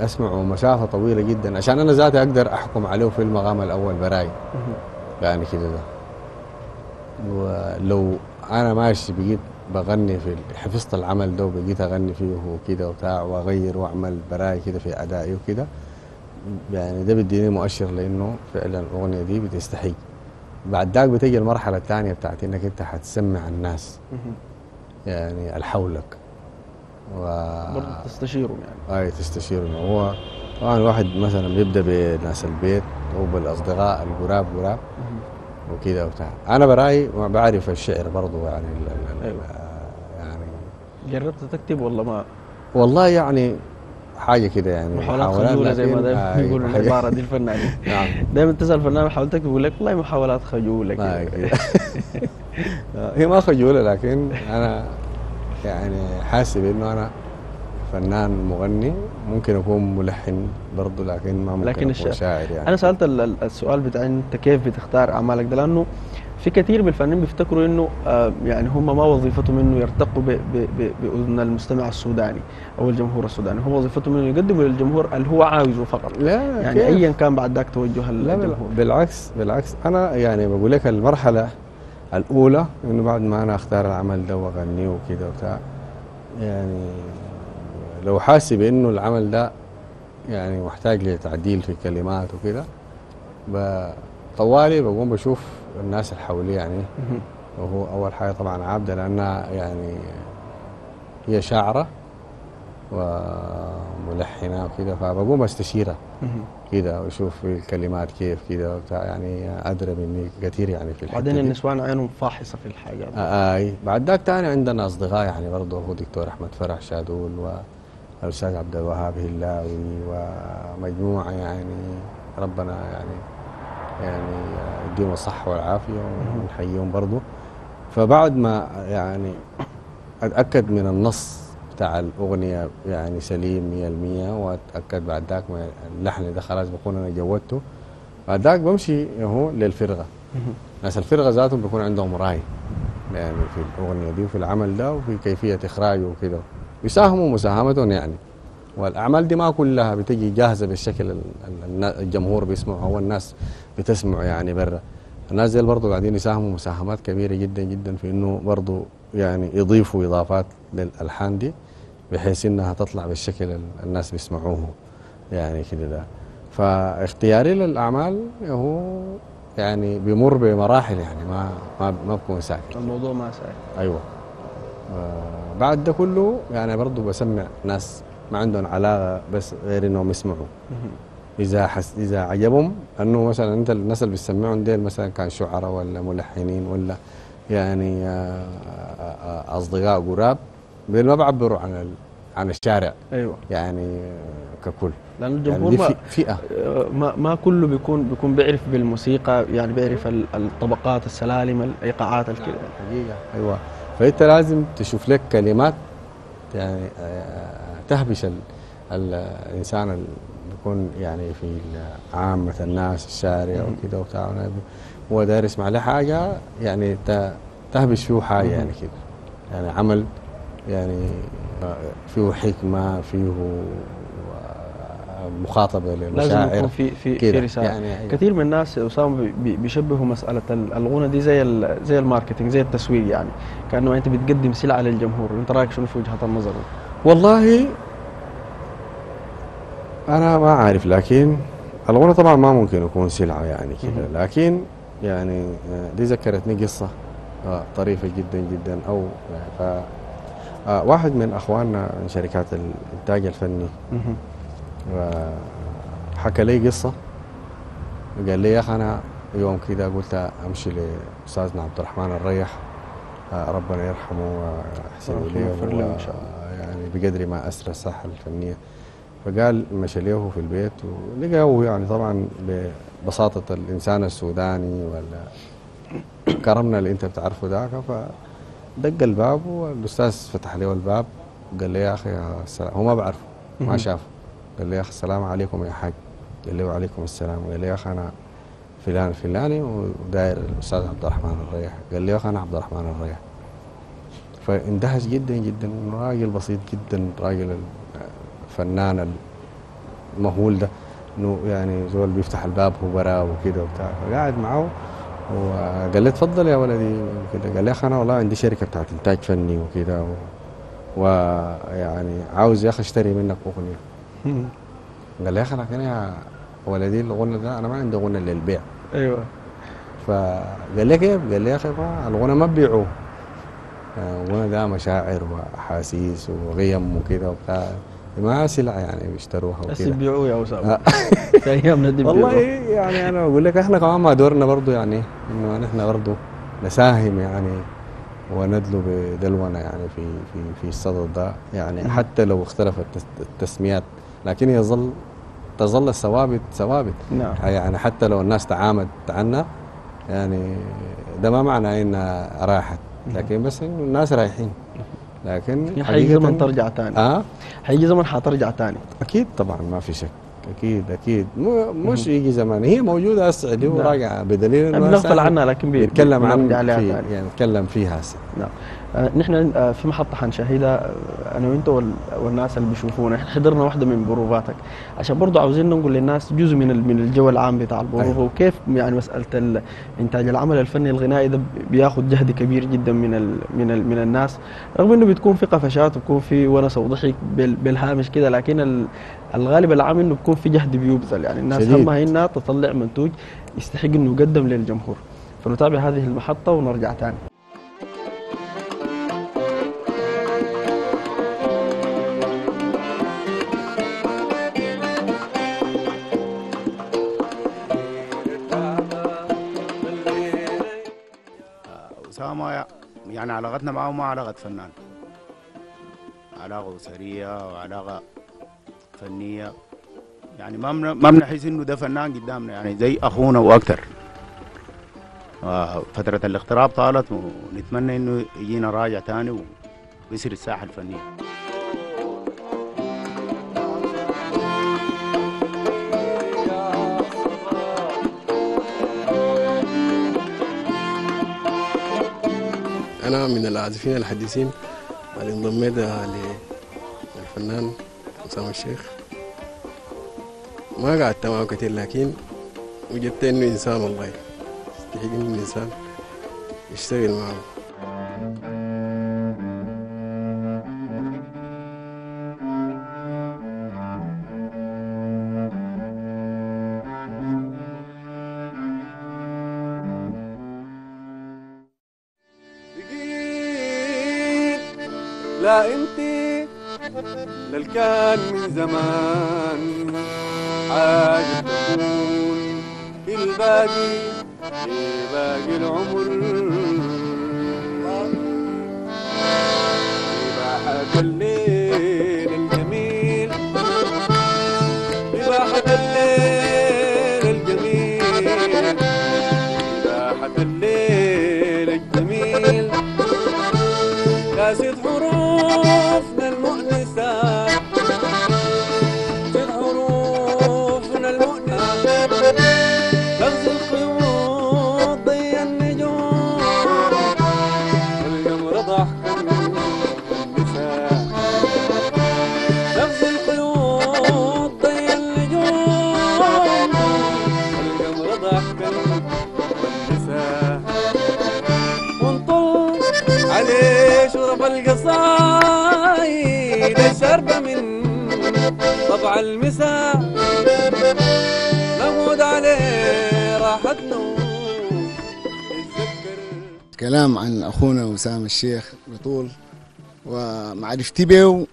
أسمعه مسافة طويلة جدا. عشان أنا ذاتي أقدر أحكم عليه في المقام الأول براي. يعني كده ده. ولو أنا ماشي بقيت بغني في حفظت العمل ده وبقيت أغني فيه وكده وبتاع وأغير وأعمل براي كده في أدائي وكده يعني ده بيديني مؤشر لأنه فعلا الأغنية دي بتستحق. بعد ذاك بتيجي المرحلة الثانية بتاعت إنك أنت حتسمع الناس. يعني الحولك و برضه تستشيرهم يعني. أي تستشيرنا هو طبعا الواحد مثلا بيبدأ بناس البيت أو بالأصدقاء القراب قراب وكده وبتاع. أنا برأيي ما بعرف الشعر برضو يعني ال ال أيوة. يعني جربت تكتب ولا ما؟ والله يعني حاجة كده يعني محاولات خجوله زي ما دايما حاجة- العبارة دي الفنانين نعم. دايما تسأل فنان حاولت تكتب يقول لك والله محاولات خجولة كده. هي ما خجولة لكن أنا يعني حاسب إنه أنا فنان مغني ممكن أكون ملحن برضه لكن ما ممكن لكن الشعر. شاعر يعني. أنا سألت ال- ال- السؤال بتاع أنت كيف بتختار أعمالك ده؟ لأنه في كثير من الفنانين بيفتكروا إنه آه، يعني هم ما وظيفتهم إنه يرتقوا ب- ب- ب- بأذن المستمع السوداني أو الجمهور السوداني. هو وظيفتهم إنه يقدموا للجمهور اللي هو عاوزه فقط. لا يعني؟ ايا كان بعد ذاك توجه لا لا. الجمهور. بالعكس بالعكس. أنا يعني بقول لك المرحلة الأولى إنه بعد ما أنا أختار العمل ده وأغنيه وكده وبتاع يعني لو حاسب إنه العمل ده يعني محتاج لتعديل في كلمات وكده طوالي بقوم بشوف الناس اللي حواليه يعني. وهو أول حاجة طبعا عابده لأنها يعني هي شاعرة الملحنه وكده فبقوم أستشيرها. كده وأشوف الكلمات كيف كده وبتاع يعني ادرى مني كثير يعني في الحتة بعدين دي. النسوان عينهم فاحصة في الحاجات دي. آه أي بعد ذاك تاني عندنا أصدقاء يعني برضه هو دكتور أحمد فرح شادول والاستاذ عبد الوهاب هلاوي ومجموعه يعني ربنا يعني يعني يديهم الصحة والعافية ونحييهم برضه فبعد ما يعني أتأكد من النص بتاع الاغنيه يعني سليم 100% وأتأكد بعد ذاك اللحن ده خلاص بكون أنا جودته. بعد ذاك بمشي هو للفرقه مهم. ناس الفرقه ذاتهم بيكون عندهم رأي يعني في الأغنية دي وفي العمل ده وفي كيفية إخراجه وكده. يساهموا مساهمتهم يعني. والأعمال دي ما كلها بتجي جاهزة بالشكل الجمهور بيسمعه أو الناس بتسمعه يعني برا. الناس دي برضه قاعدين يساهموا مساهمات كبيرة جدا جدا في إنه برضه يعني يضيفوا إضافات للألحان دي. بحيث إنها تطلع بالشكل ال- الناس بيسمعوه يعني كده ده. فاختياري للأعمال هو يعني بيمر بمراحل يعني ما ما ما بكون ساكت. الموضوع ما سهل أيوه. آه بعد ده كله يعني برضه بسمع ناس ما عندهم علاقة بس غير إنهم يسمعوا. إذا حس إذا عجبهم إنه مثلا أنت الناس اللي بتسمعهم ديل مثلا كان شعراء ولا ملحنين ولا يعني آه، آه، أصدقاء قراب ديل ما بعبروا عن عن الشارع. أيوه. يعني آه، ككل. لأن يعني الجمهور في- فئة. ما ما كله بيكون بيكون بيعرف بالموسيقى يعني بيعرف ال- الطبقات السلالم الإيقاعات الكده حقيقة. أيوه. فأنت لازم تشوف لك كلمات يعني آه، تهبش ال- ال- الإنسان اللي بيكون يعني في عامة الناس الشارع وكده وبتاع. هو داير يسمع له حاجة يعني تهبش فيه حاجة يعني كده. يعني عمل يعني آه، فيه حكمة فيه آه، لازم للمشاعر يكون في في في رسالة. يعني أيوة. كثير من الناس أسامة بي- بي- بيشبهوا مسألة ال- الغنى دي زي زي ال marketing زي التسويق يعني. كأنه أنت بتقدم سلعه للجمهور. أنت رأيك شنو في وجهة النظر؟ والله أنا ما عارف لكن الغنى طبعا ما ممكن يكون سلعة يعني كده لكن يعني آه، دي ذكرتني قصة آه، طريفة جدا جدا. أو ف آه، واحد من أخواننا من شركات الإنتاج الفني. آه، حكى لي قصة. قال لي يا أخي أنا يوم كده قلت أمشي لأستاذنا عبد الرحمن الريح. آه، ربنا يرحمه ويحسن اليه و- شاء يعني بقدر ما أسرى الساحة الفنية. فقال مشى له في البيت ولقاه يعني طبعا ببساطة الإنسان السوداني ولا كرمنا اللي أنت بتعرفه ذاك. فدق الباب والأستاذ فتح له الباب قال لي يا أخي يا السلام هو ما بعرفه ما. شافه. قال لي يا أخي السلام عليكم يا حاج. قال لي وعليكم السلام. قال لي يا أخي أنا فلان الفلاني وداير الأستاذ عبد الرحمن الريح. قال لي يا أخي أنا عبد الرحمن الريح. فاندهش جدا جدا راجل بسيط جدا راجل الفنان المهول ده إنه يعني زول بيفتح الباب هو وكده وبتاع. فقاعد معه وقال لي اتفضل يا ولدي. وكده. قال لي يا أخي أنا والله عندي شركة بتاعت إنتاج فني وكده و... ويعني عاوز يا أخي أشتري منك أغنية. قال لي يا أخي لكن يا ولدي الغنى ده أنا ما عندي غنى للبيع. أيوه. فقال لي كيف؟ قال لي يا أخي الغنى ما ببيعوه يعني الغنى ده مشاعر وأحاسيس وقيم وكده وبتاع. ما سلعة يعني بيشتروها بس وكده يبيعوه يا اسامه آه. في ايامنا دي والله. يعني أنا بقول لك إحنا كمان ما دورنا برضو يعني إنه نحن برضو نساهم يعني وندلو بدلونا يعني في في في الصدد ده. يعني حتى لو اختلفت التس- التسميات لكن يظل تظل الثوابت ثوابت. نعم. يعني حتى لو الناس تعامد عنا يعني ده ما معنى إنها راحت. لكن بس إنه الناس رايحين. لكن حيجي زمن ترجع تاني. آه؟ حيجي زمن حترجع تاني. أكيد طبعا ما في شك. أكيد أكيد. مو مش يجي زمان. هي موجودة هسه اللي هو نعم. راجعه بدليل إنه بنغفل عنها لكن بي- بيتكلم عن بنرجع عليها في تاني. يعني نتكلم فيها هسه. نعم. آه، نحن آه، في محطة حنشاهدها أنا وأنت وال- والناس اللي بيشوفونا. إحنا حضرنا واحدة من بروفاتك. عشان برضو عاوزين نقول للناس جزء من من الجو العام بتاع البروفة أيوة. وكيف يعني مسألة إنتاج العمل الفني الغنائي ده بياخد جهد كبير جدا من ال من ال من الناس. رغم إنه بتكون في قفشات وبكون في ونس وضحك بال- بالهامش كده لكن ال- الغالب العام إنه بيكون في جهد بيبذل. يعني الناس. همها إنها تطلع منتوج يستحق إنه يقدم للجمهور. فنتابع هذه المحطة ونرجع تاني. يعني علاقتنا معه ما علاقة فنان. علاقة أسرية وعلاقة فنية. يعني ما من ما بنحس إنه ده فنان قدامنا يعني زي أخونا وأكثر آه، فترة الاغتراب طالت ونتمنى إنه يجينا راجع تاني ويصير الساحة الفنية. أنا من العازفين الحديثين اللي انضميت للفنان أسامة الشيخ. ما قعدت معه كتير لكن وجدت إنه إنسان والله. يستحق إنه إنسان يشتغل معه. لا انتي للكان من زمان. حاجة تكون الباقي باقي العمر. الليل اسامه الشيخ بطول ومعرفتي به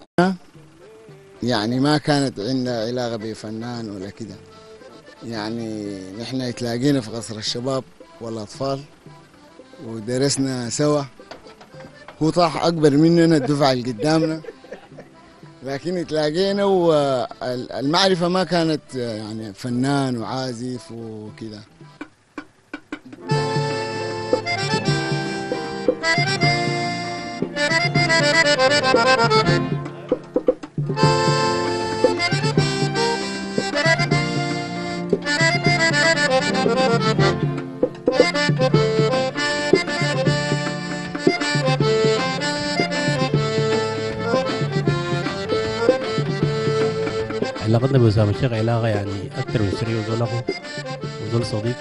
يعني ما كانت عندنا علاقة بفنان ولا كده. يعني نحن تلاقينا في قصر الشباب والأطفال ودرسنا سوا. هو طاح أكبر مننا الدفعة اللي قدامنا لكن تلاقينا والمعرفه ما كانت يعني فنان وعازف وكده. علاقتنا بأسامة الشيخ علاقة يعني أكثر من سرية وزول أخو وزول صديق.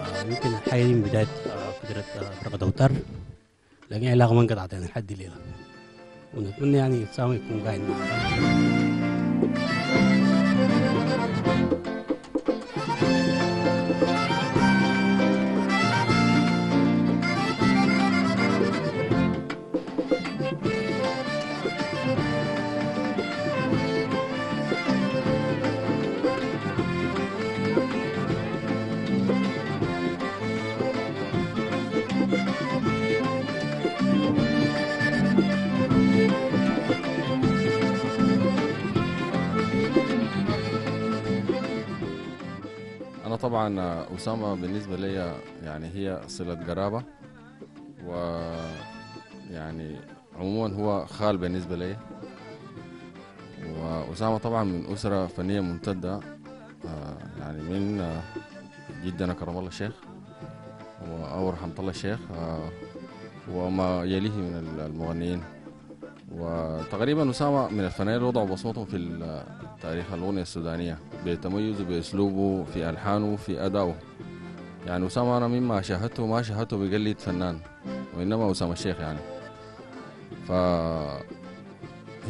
آه، يمكن دي من بداية آه، فترة آه، فرقة أوتار لكن علاقة ما انقطعت يعني لحد الليلة. ونتمنى يعني أسامة يكون قاعد معنا. طبعا أسامة بالنسبة لي يعني هي صلة قرابة و يعني عموما هو خال بالنسبة لي. وأسامة طبعا من أسرة فنية ممتدة يعني من جدنا كرم الله الشيخ أو رحمة الله الشيخ وما يليه من المغنيين. وتقريبا أسامة من الفنانين اللي وضعوا بصمتهم في تاريخ الأغنية السودانية. بتميزه بأسلوبه في ألحانه في أدائه. يعني أسامة أنا مما شاهدته ما شاهدته بقلد فنان وإنما أسامة الشيخ يعني. ف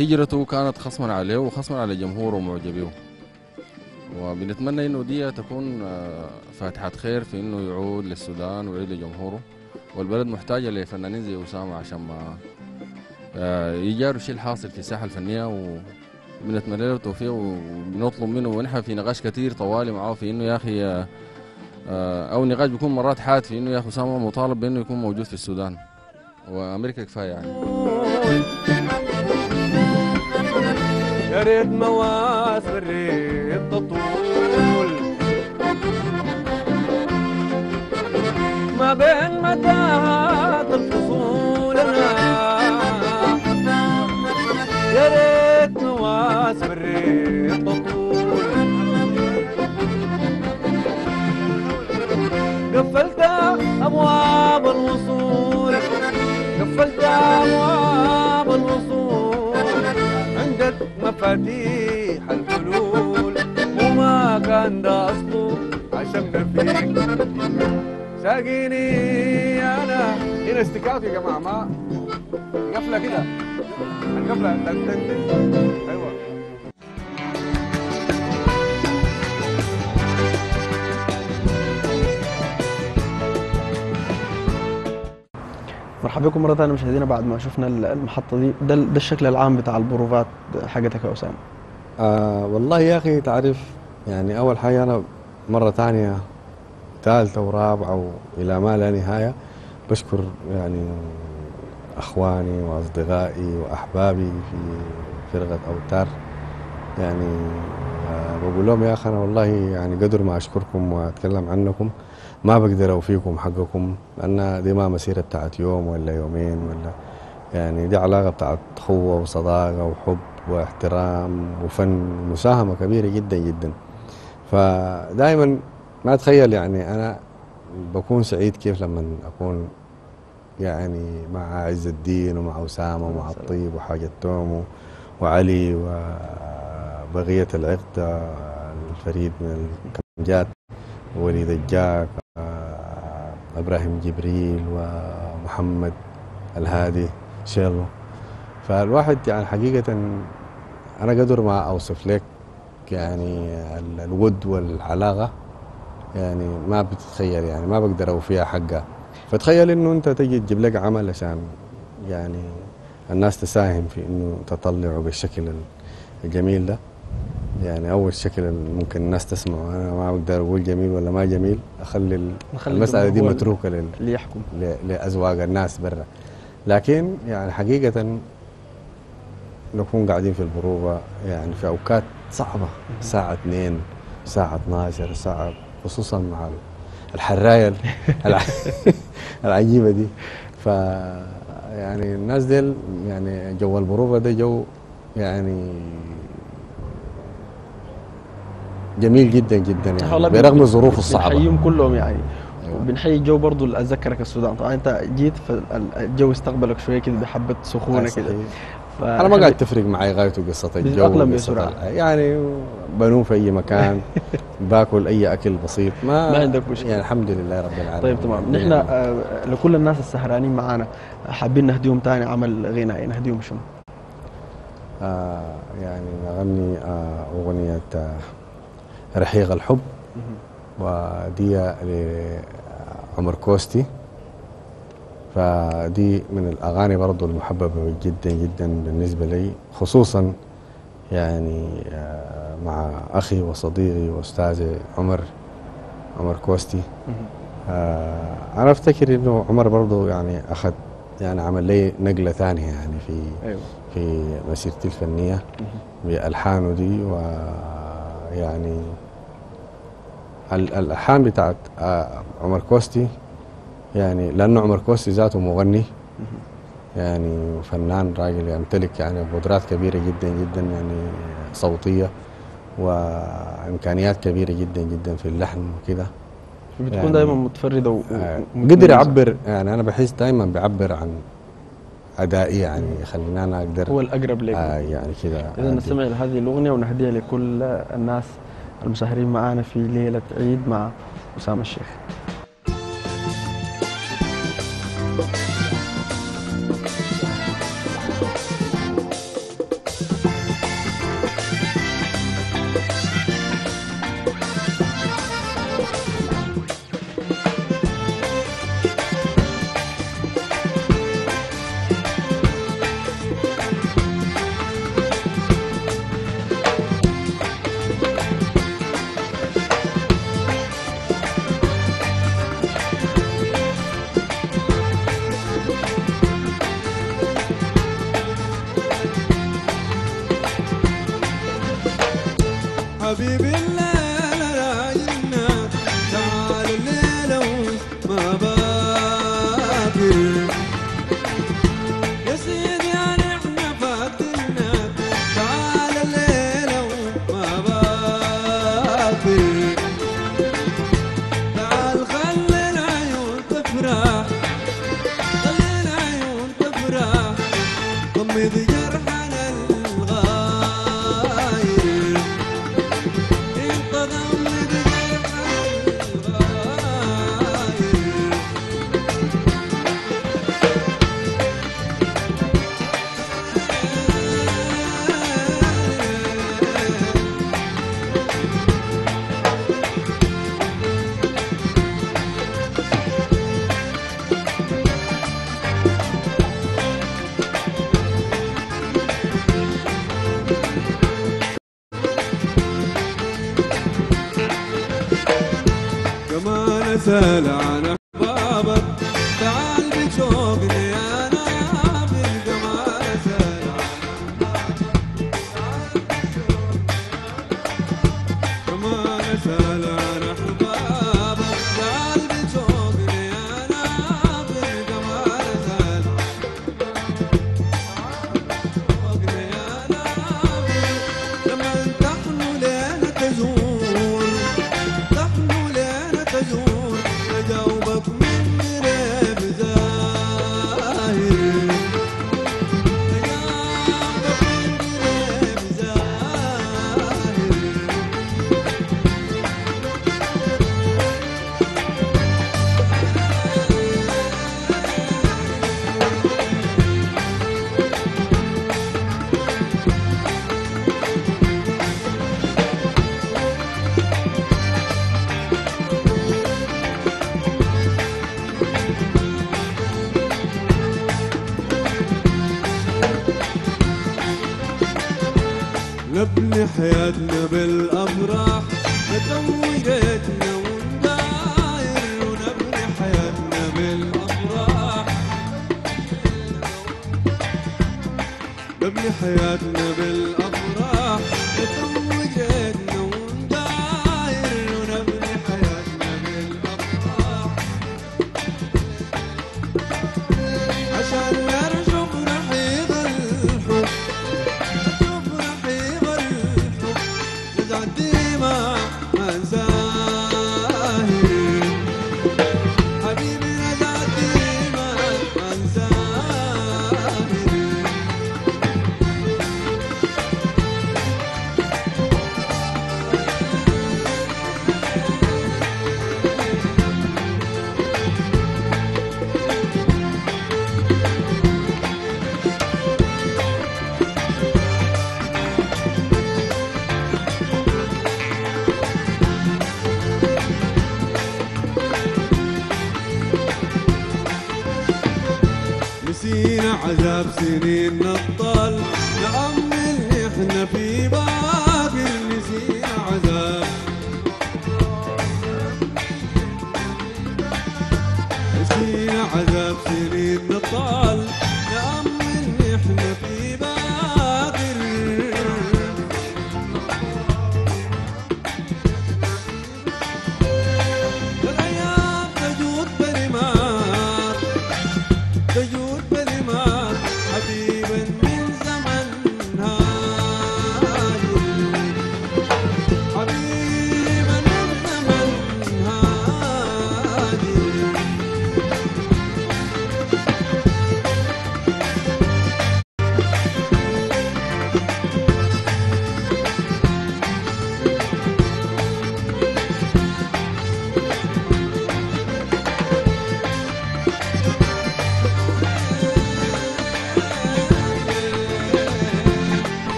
هجرته كانت خصما عليه وخصما على جمهوره ومعجبيه. وبنتمنى إنه دي تكون آه، فاتحة خير في إنه يعود للسودان ويعود لجمهوره. والبلد محتاجة لفنانين زي أسامة عشان ما آه، يجاروا الشيء الحاصل في الساحة الفنية وبنتمنى له التوفيق وبنطلب منه ونحن في نقاش كثير طوالي معاه في إنه يا أخي آه، أو نقاش بيكون مرات حاد في إنه يا أخي أسامة مطالب بإنه يكون موجود في السودان. وأمريكا كفاية يعني. يا ريت مواسم الريت تطول. ما بين متاهات قفلت أبواب الوصول قفلت أبواب الوصول. عندك مفاتيح الحلول وما كان ده أصله عشمنا فيك ساقيني أنا. هنا استكاف يا جماعة؟ ما قفلة كده القفلة. مرحبا بكم مرة ثانية مشاهدينا بعد ما شفنا المحطة دي. ده, ده الشكل العام بتاع البروفات حقتك يا أسامة. آه والله يا أخي تعرف يعني أول حاجة أنا مرة ثانية ثالثة ورابعة وإلى ما لا نهاية بشكر يعني أخواني وأصدقائي وأحبابي في فرقة أوتار. يعني آه بقول لهم يا أخي أنا والله يعني قدر ما أشكركم وأتكلم عنكم ما بقدر أوفيكم حقكم لأن دي ما مسيرة بتاعت يوم ولا يومين ولا يعني دي علاقة بتاعت أخوة وصداقة وحب واحترام وفن مساهمة كبيرة جدا جدا. فدائما ما أتخيل يعني أنا بكون سعيد كيف لما أكون يعني مع عز الدين ومع أسامة ومع الطيب وحاجة توم وعلي وبقية العقدة الفريد من الكمجات وليد الجاك. إبراهيم جبريل ومحمد الهادي. شيلو فالواحد يعني حقيقة أنا قدر ما أوصف لك يعني ال- الود والعلاقة يعني ما بتتخيل يعني ما بقدر أوفيها حقها. فتخيل إنه أنت تجي تجيب لك عمل عشان يعني الناس تساهم في إنه تطلعه بالشكل الجميل ده. يعني أول شكل ممكن الناس تسمعه. أنا ما بقدر أقول جميل ولا ما جميل. أخلي ال- نخلي المسألة دي متروكة لل اللي يحكم. ل- لأذواق الناس برا. لكن يعني حقيقة نكون قاعدين في البروفة يعني في أوقات صعبة. الساعة 2 الساعة 12 الساعة خصوصا مع ال- الحراية ال- الع- العجيبة دي. ف يعني الناس ديل يعني جو البروفة ده جو يعني جميل جدا جدا يعني برغم الظروف الصعبة بنحييهم كلهم يعني أيوة. وبنحيي الجو برضو اللي اتذكرك السودان طبعا أنت جيت فالجو استقبلك شوية كده بحبة سخونة آه، كده. ف- أنا ما قاعد تفرق معي غايته قصة الجو. ال- يعني بنوم في أي مكان باكل أي أكل بسيط ما ما عندك مشكلة. يعني الحمد لله رب العالمين طيب تمام نحن آه، لكل الناس السهرانين معانا حابين نهديهم تاني عمل غنائي نهديهم شنو؟ آه يعني نغني آه أغنية آه رحيق الحب ودي لعمر كوستي. فدي من الأغاني برضو المحببة جدا جدا بالنسبة لي خصوصا يعني آه، مع أخي وصديقي واستاذي عمر عمر كوستي. آه، أنا أفتكر إنه عمر برضو يعني أخذ يعني عمل لي نقلة ثانية يعني في أيوه. في مسيرتي الفنية بألحانه دي ويعني الألحان بتاعت آه، عمر كوستي يعني لأنه عمر كوستي ذاته مغني يعني فنان راجل يمتلك يعني قدرات كبيرة جدا جدا يعني صوتية وإمكانيات كبيرة جدا جدا في اللحن وكده بتكون يعني- دائما متفردة و... آه، قدر. يعبر يعني أنا بحس دائما بيعبر عن أدائي يعني خلينا أنا أقدر هو الأقرب لك آه يعني كده إذا. نستمع لهذه الأغنية ونهديها لكل الناس المسهرين معنا في ليلة عيد مع أسامة الشيخ.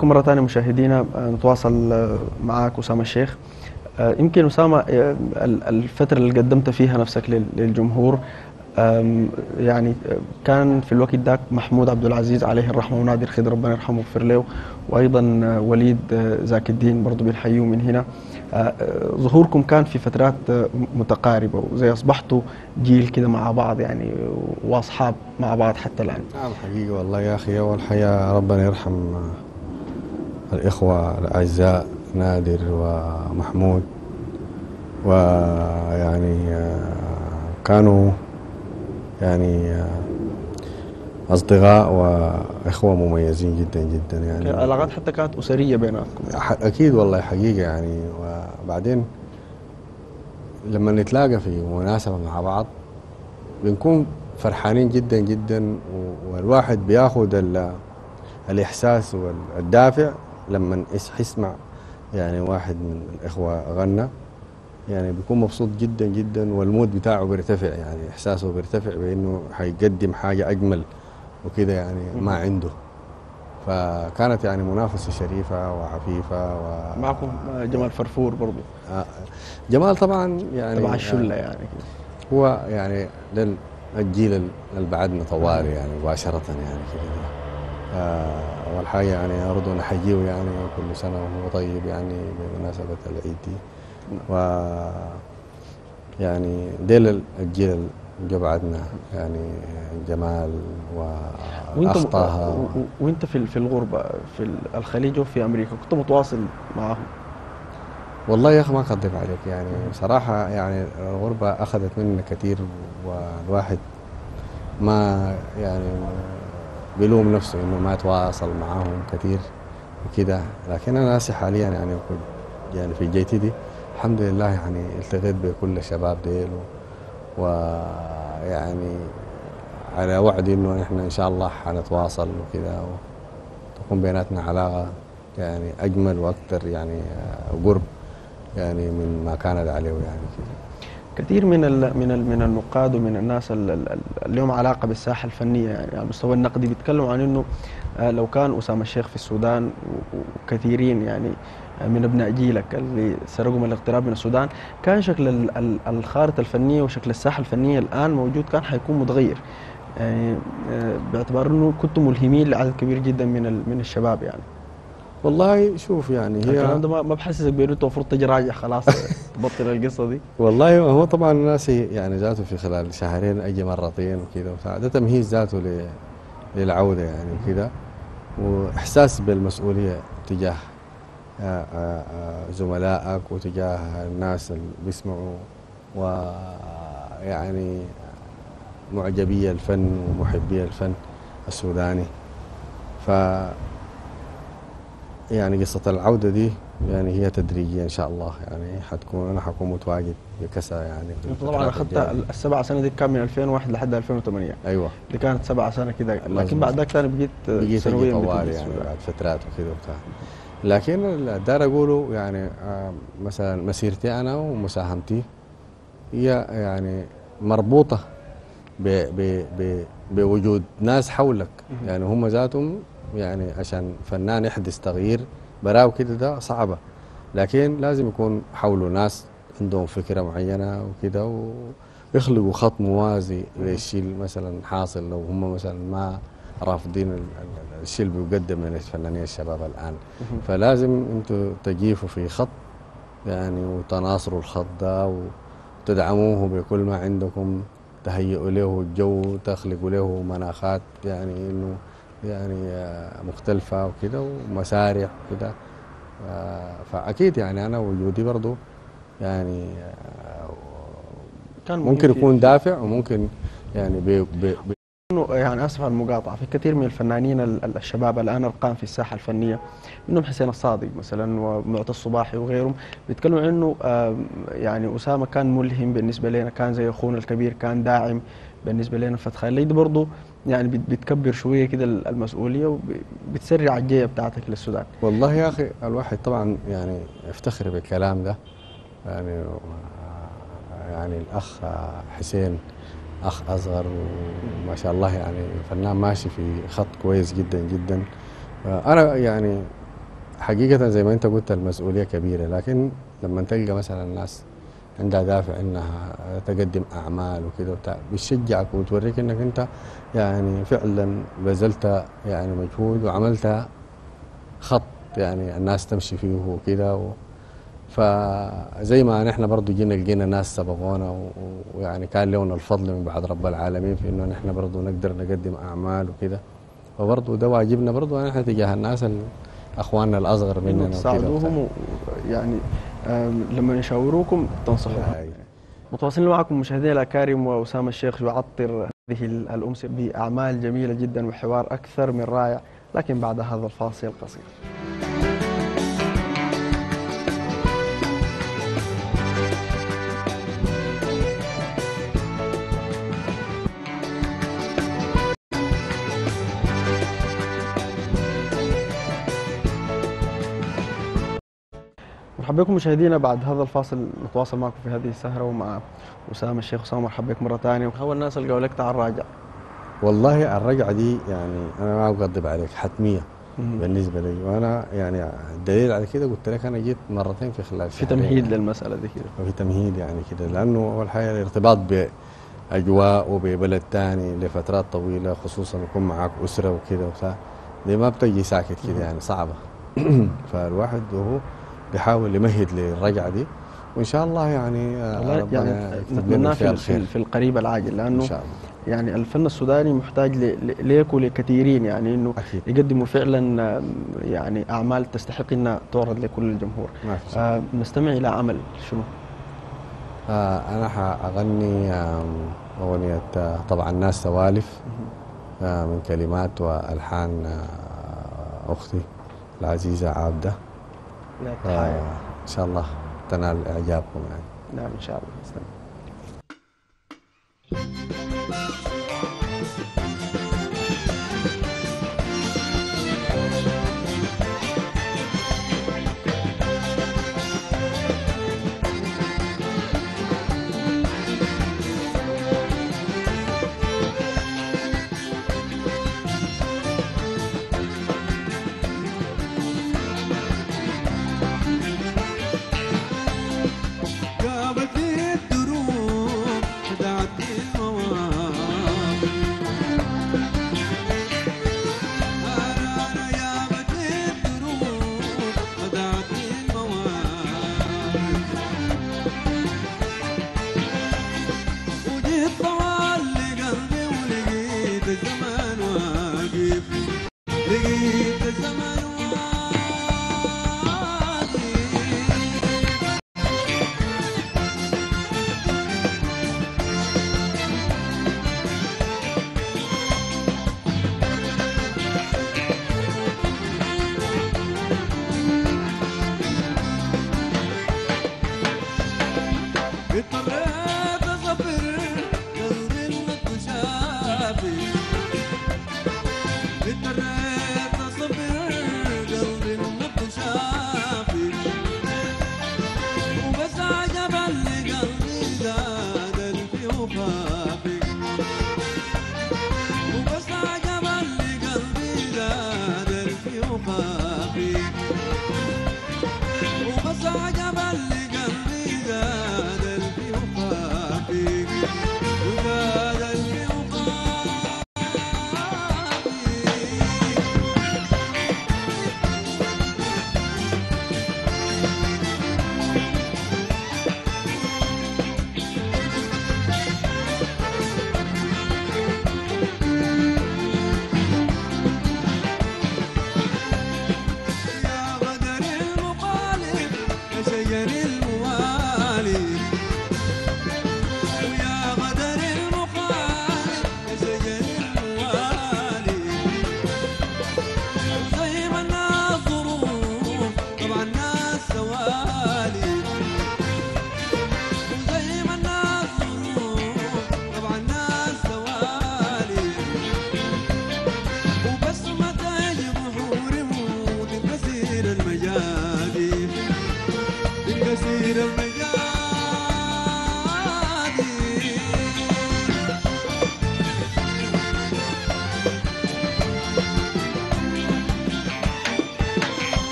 بكم مرة ثانية مشاهدينا آه، نتواصل آه، معك أسامة الشيخ. آه، يمكن أسامة ال- الفترة اللي قدمت فيها نفسك لل- للجمهور يعني كان في الوقت ذاك محمود عبد العزيز عليه الرحمة ونادر خضر ربنا يرحمه ويغفر له وأيضا وليد زاك الدين برضه بنحييه من هنا. ظهوركم كان في فترات متقاربة وزي أصبحتوا جيل كده مع بعض يعني وأصحاب مع بعض حتى الآن. نعم حقيقة والله يا أخي أول حاجة ربنا يرحم الإخوة الأعزاء نادر ومحمود ويعني آه، كانوا يعني آه، أصدقاء وإخوة مميزين جدا جدا يعني. العلاقات حتى كانت أسرية بيناتكم. أكيد والله حقيقة يعني. وبعدين لما نتلاقى في مناسبة مع بعض بنكون فرحانين جدا جدا والواحد بياخد ال- الإحساس والدافع لما يس- يسمع يعني واحد من الإخوة غنى يعني بيكون مبسوط جدا جدا والمود بتاعه بيرتفع يعني إحساسه بيرتفع بأنه حيقدم حاجة أجمل وكده يعني ما عنده. فكانت يعني منافسة شريفة وعفيفة و... معكم جمال فرفور برضو. آه، جمال طبعا يعني تبع الشلة يعني. كده. هو يعني ده الجيل اللي بعدنا طوال يعني مباشرة يعني كده. أول حاجة يعني برضه نحييه يعني كل سنة وهو طيب يعني بمناسبة العيد دي. و يعني ديل الجيل اللي بعدنا يعني جمال وأنت و- و- وأنت في في الغربة في الخليج وفي أمريكا كنت متواصل معهم والله يا أخي ما اكذب عليك يعني بصراحه يعني الغربة أخذت مننا كثير والواحد ما يعني بيلوم نفسه إنه ما تواصل معاهم كثير وكده. لكن أنا هسه حاليا يعني يعني في جيتي دي الحمد لله يعني التقيت بكل الشباب ديل ويعني على وعد إنه إحنا إن شاء الله حنتواصل وكده وتكون بيناتنا علاقة يعني أجمل وأكثر يعني آه، قرب يعني من ما كانت عليه يعني كده. كثير من ال من ال من النقاد ومن الناس ال- ال- ال- اللي لهم علاقة بالساحة الفنية. يعني على المستوى النقدي بيتكلموا عن إنه آه، لو كان أسامة الشيخ في السودان وكثيرين يعني آه، من أبناء جيلك اللي سرقوا من الاغتراب من السودان كان شكل ال- ال- الخارطة الفنية وشكل الساحة الفنية الآن موجود كان حيكون متغير. يعني آه، باعتبار إنه كنتم ملهمين لعدد كبير جدا من من الشباب يعني. والله شوف يعني الكلام هي ده ما بحسسك بأنه أنت المفروض تجي راجع خلاص تبطل القصة دي. والله هو طبعا الناس يعني ذاته في خلال شهرين أجي مرتين وبتاع ده تمهيز ذاته للعودة يعني وكده وإحساس بالمسؤولية تجاه آه، آه، آه، زملائك وتجاه الناس اللي بيسمعوا ويعني معجبي الفن ومحبي الفن السوداني. ف يعني قصة العودة دي يعني هي تدريجية إن شاء الله. يعني حتكون أنا حكون متواجد بكسا يعني. انت طبعا الجاية. السبع سنه دي كان من 2001 لحد 2008 أيوة. دي كانت سبع سنة كده. لكن. بعد ذاك ثاني بقيت بقيت سنويا طوال بتدرس يعني بعد فترات وكذا وبتاع. لكن الدار أقوله يعني آه، مثلا مسيرتي أنا ومساهمتي هي يعني مربوطة ب ب ب بوجود ناس حولك. يعني هم ذاتهم يعني عشان فنان يحدث تغيير براو كده ده صعبة. لكن لازم يكون حوله ناس عندهم فكرة معينة وكده ويخلقوا خط موازي للشيء مثلا حاصل لو هم مثلا ما رافضين ال- ال- الشيء اللي بيقدم من الفنانين الشباب الآن. فلازم أنتوا تجيفوا في خط يعني وتناصروا الخط ده وتدعموه بكل ما عندكم تهيئوا له الجو تخلقوا له مناخات يعني إنه يعني آه، مختلفة وكده ومسارح وكده. آه، فأكيد يعني أنا وجودي برضو يعني آه، كان ممكن يكون دافع وممكن يعني بي بي بي. إنه يعني أسف على المقاطعة في كثير من الفنانين ال- ال- الشباب الآن القام في الساحة الفنية منهم حسين الصادق مثلا ومعطى الصباحي وغيرهم بيتكلموا عنه آم، يعني أسامة كان ملهم بالنسبة لنا كان زي أخونا الكبير كان داعم بالنسبة لنا. فتخلي دي برضه يعني بت- بتكبر شوية كده ال- المسؤولية وبتسرع الجيه بتاعتك للسودان. والله يا أخي الواحد طبعا يعني يفتخر بالكلام ده. يعني يعني الأخ حسين أخ أصغر وما شاء الله يعني فنان ماشي في خط كويس جدا جدا. أنا يعني حقيقة زي ما أنت قلت المسؤولية كبيرة لكن لما تلقى مثلا الناس عندها دافع إنها تقدم أعمال وكده وبتاع. بتشجعك وتوريك إنك أنت يعني فعلا بذلت يعني مجهود وعملت خط يعني الناس تمشي فيه وكده و فزي ما نحن برضو جينا لقينا ناس سبقونا ويعني كان لنا الفضل من بعد رب العالمين في إنه نحن برضو نقدر نقدم أعمال وكده فبرضو ده واجبنا برضو نحن تجاه الناس ال- أخواننا الأصغر مننا تساعدوهم يعني لما يشاوروكم تنصحوهم. متواصلين معكم مشاهدينا الأكارم وأسامة الشيخ يعطر هذه ال- الأمس بأعمال جميلة جدا وحوار أكثر من رائع لكن بعد هذا الفاصل القصير بكم مشاهدينا بعد هذا الفاصل نتواصل معكم في هذه السهرة ومع أسامة الشيخ أسامة مرحبا بك مرة ثانية. هو الناس اللي قالوا لك تعال راجع. والله الرجعة دي يعني أنا ما أكذب عليك حتمية بالنسبة لي. وأنا يعني الدليل على كده قلت لك أنا جيت مرتين في خلال في. تمهيد للمسألة دي كده. وفي تمهيد يعني كده لأنه أول حاجة الارتباط بأجواء وببلد تاني لفترات طويلة خصوصا يكون معك أسرة وكده وبتاع. دي ما بتجي ساكت كده يعني صعبة. فالواحد وهو بيحاول يمهد للرجعة دي. وإن شاء الله يعني آه، ربنا يعني نتمناه فيها في, في, في القريب العاجل لأنه إن شاء الله. يعني الفن السوداني محتاج ليك ولكثيرين يعني إنه أكيد. يقدموا فعلا يعني أعمال تستحق إنها تعرض لكل الجمهور. آه نستمع إلى عمل. شنو؟ آه أنا حأغني آم، أغنية آه، طبعا ناس سوالف آه، من كلمات وألحان آه، أختي العزيزة لا آه، إن شاء الله تنال إعجابكم يعني. نعم إن شاء الله.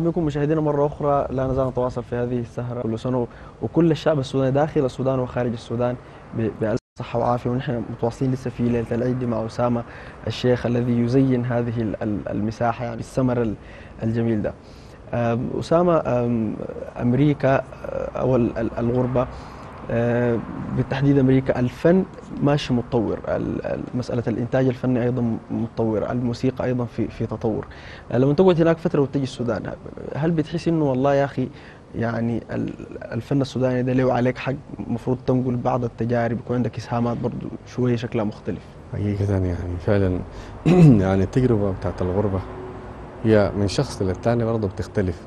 مرحبا بكم مشاهدينا مرة أخرى. لا نزال نتواصل في هذه السهرة. كل سنة وكل الشعب السوداني داخل السودان وخارج السودان بألف صحة وعافية. ونحن متواصلين لسه في ليلة العيد مع أسامة الشيخ الذي يزين هذه ال- ال- المساحة يعني السمر ال- الجميل ده. أسامة أم، أمريكا أو ال- ال- الغربة بالتحديد أمريكا الفن ماشي متطور. ال- ال- مسألة الإنتاج الفني أيضا متطور. الموسيقى أيضا في في تطور. لما تقعد هناك فترة وتجي السودان هل بتحس إنه والله يا أخي يعني ال- الفن السوداني ده له عليك حق المفروض تنقل بعض التجارب يكون عندك إسهامات برضو شوية شكلها مختلف؟ حقيقة يعني فعلا يعني التجربة بتاعت الغربة هي من شخص للتاني برضه بتختلف.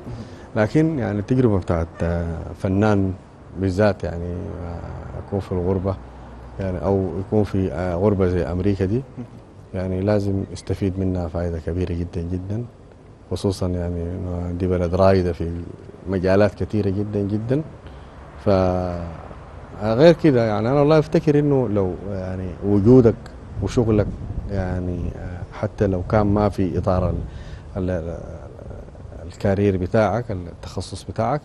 لكن يعني التجربة بتاعت آه، فنان بالذات يعني آه، يكون في الغربة يعني أو يكون في آه، غربة زي أمريكا دي يعني لازم يستفيد منها فائدة كبيرة جدا جدا. خصوصا يعني دي بلد رائدة في مجالات كثيرة جدا جدا. ف غير كده يعني أنا والله أفتكر إنه لو يعني وجودك وشغلك يعني آه، حتى لو كان ما في إطار ال ال ال الكارير بتاعك التخصص بتاعك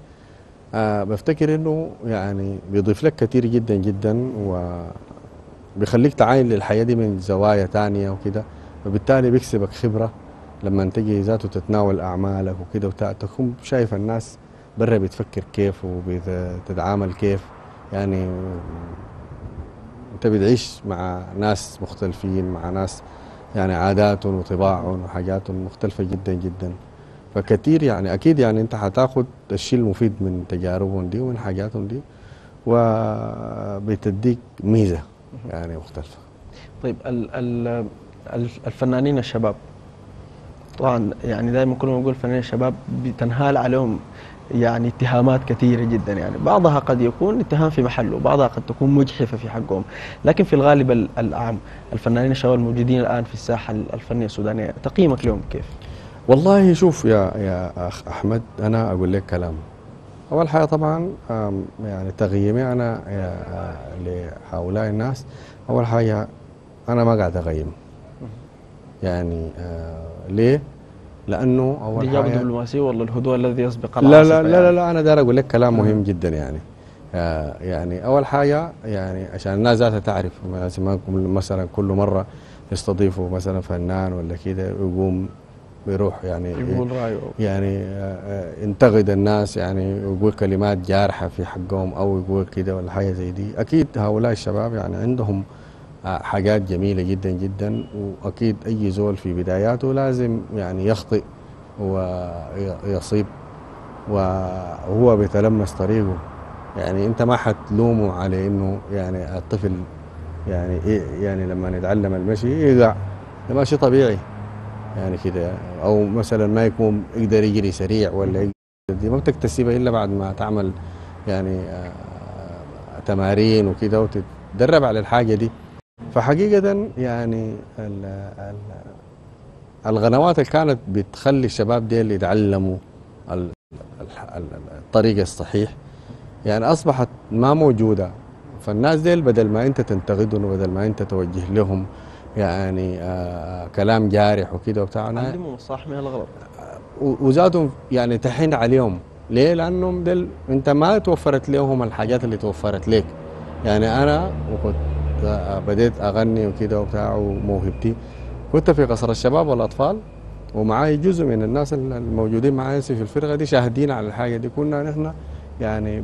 آه بفتكر إنه يعني بيضيف لك كثير جدا جدا وبيخليك تعاين للحياة دي من زوايا تانية وكده. وبالتالي بيكسبك خبرة لما تجي ذاته تتناول أعمالك وكده وتا- تكون شايف الناس برا بتفكر كيف وبتتعامل كيف. يعني أنت بتعيش مع ناس مختلفين مع ناس يعني عاداتهم وطباعهم وحاجاتهم مختلفة جدا جدا. فكتير يعني أكيد يعني أنت هتاخد الشيء المفيد من تجاربهم دي ومن حاجاتهم دي وبتديك ميزة يعني مختلفة. طيب ال ال ال- الفنانين الشباب طبعا يعني دائما كل ما نقول فنانين الشباب بتنهال عليهم يعني اتهامات كثيره جدا يعني. بعضها قد يكون اتهام في محله بعضها قد تكون مجحفة في حقهم. لكن في الغالب ال- الاعم الفنانين الشباب الموجودين الآن في الساحة الفنية السودانية تقييمك لهم كيف؟ والله شوف يا يا أخ أحمد أنا أقول لك كلام أول حاجة طبعا يعني تقييمي أنا يا- لهؤلاء الناس أول حاجة أنا ما قاعد اقيم يعني آه ليه؟ لأنه أول الاجابه حاجة الدبلوماسيه ولا الهدوء الذي يسبق لا لا لا يعني؟ لا, لا أنا داير أقول لك كلام مهم جدا يعني آه، يعني أول حاجة يعني عشان الناس ذاتها تعرف لازم مثلا كل مرة يستضيفوا مثلا فنان ولا كده يقوم يروح يعني يقول رأيه. يعني آه، آه، ينتقد الناس يعني يقول كلمات جارحة في حقهم أو يقول كده ولا حاجة زي دي. أكيد هؤلاء الشباب يعني عندهم آه، حاجات جميلة جدا جدا وأكيد أي زول في بداياته لازم يعني يخطئ ويصيب وهو بيتلمس طريقه. يعني أنت ما حتلومه على إنه يعني الطفل يعني إيه يعني لما يتعلم المشي يقع. ده ماشي طبيعي. يعني كده. أو مثلا ما يكون يقدر يجري سريع ولا دي ما بتكتسبها إلا بعد ما تعمل يعني آه، تمارين وكده وتتدرب على الحاجة دي. فحقيقة يعني ال ال القنوات اللي كانت بتخلي الشباب ديل يتعلموا ال- ال- ال- الطريق الصحيح يعني أصبحت ما موجودة. فالناس ديل بدل ما أنت تنتقدهم وبدل ما أنت توجه لهم يعني آه كلام جارح وكده وبتاع. علمهم الصح من الغلط. و- وزادهم يعني تحين عليهم. ليه؟ لأنهم دل أنت ما توفرت لهم الحاجات اللي توفرت لك يعني أنا وكنت آه، بديت أغني وكده وبتاع وموهبتي. كنت في قصر الشباب والأطفال ومعاي جزء من الناس الموجودين معايا في الفرقة دي شاهدين على الحاجة دي. كنا نحن يعني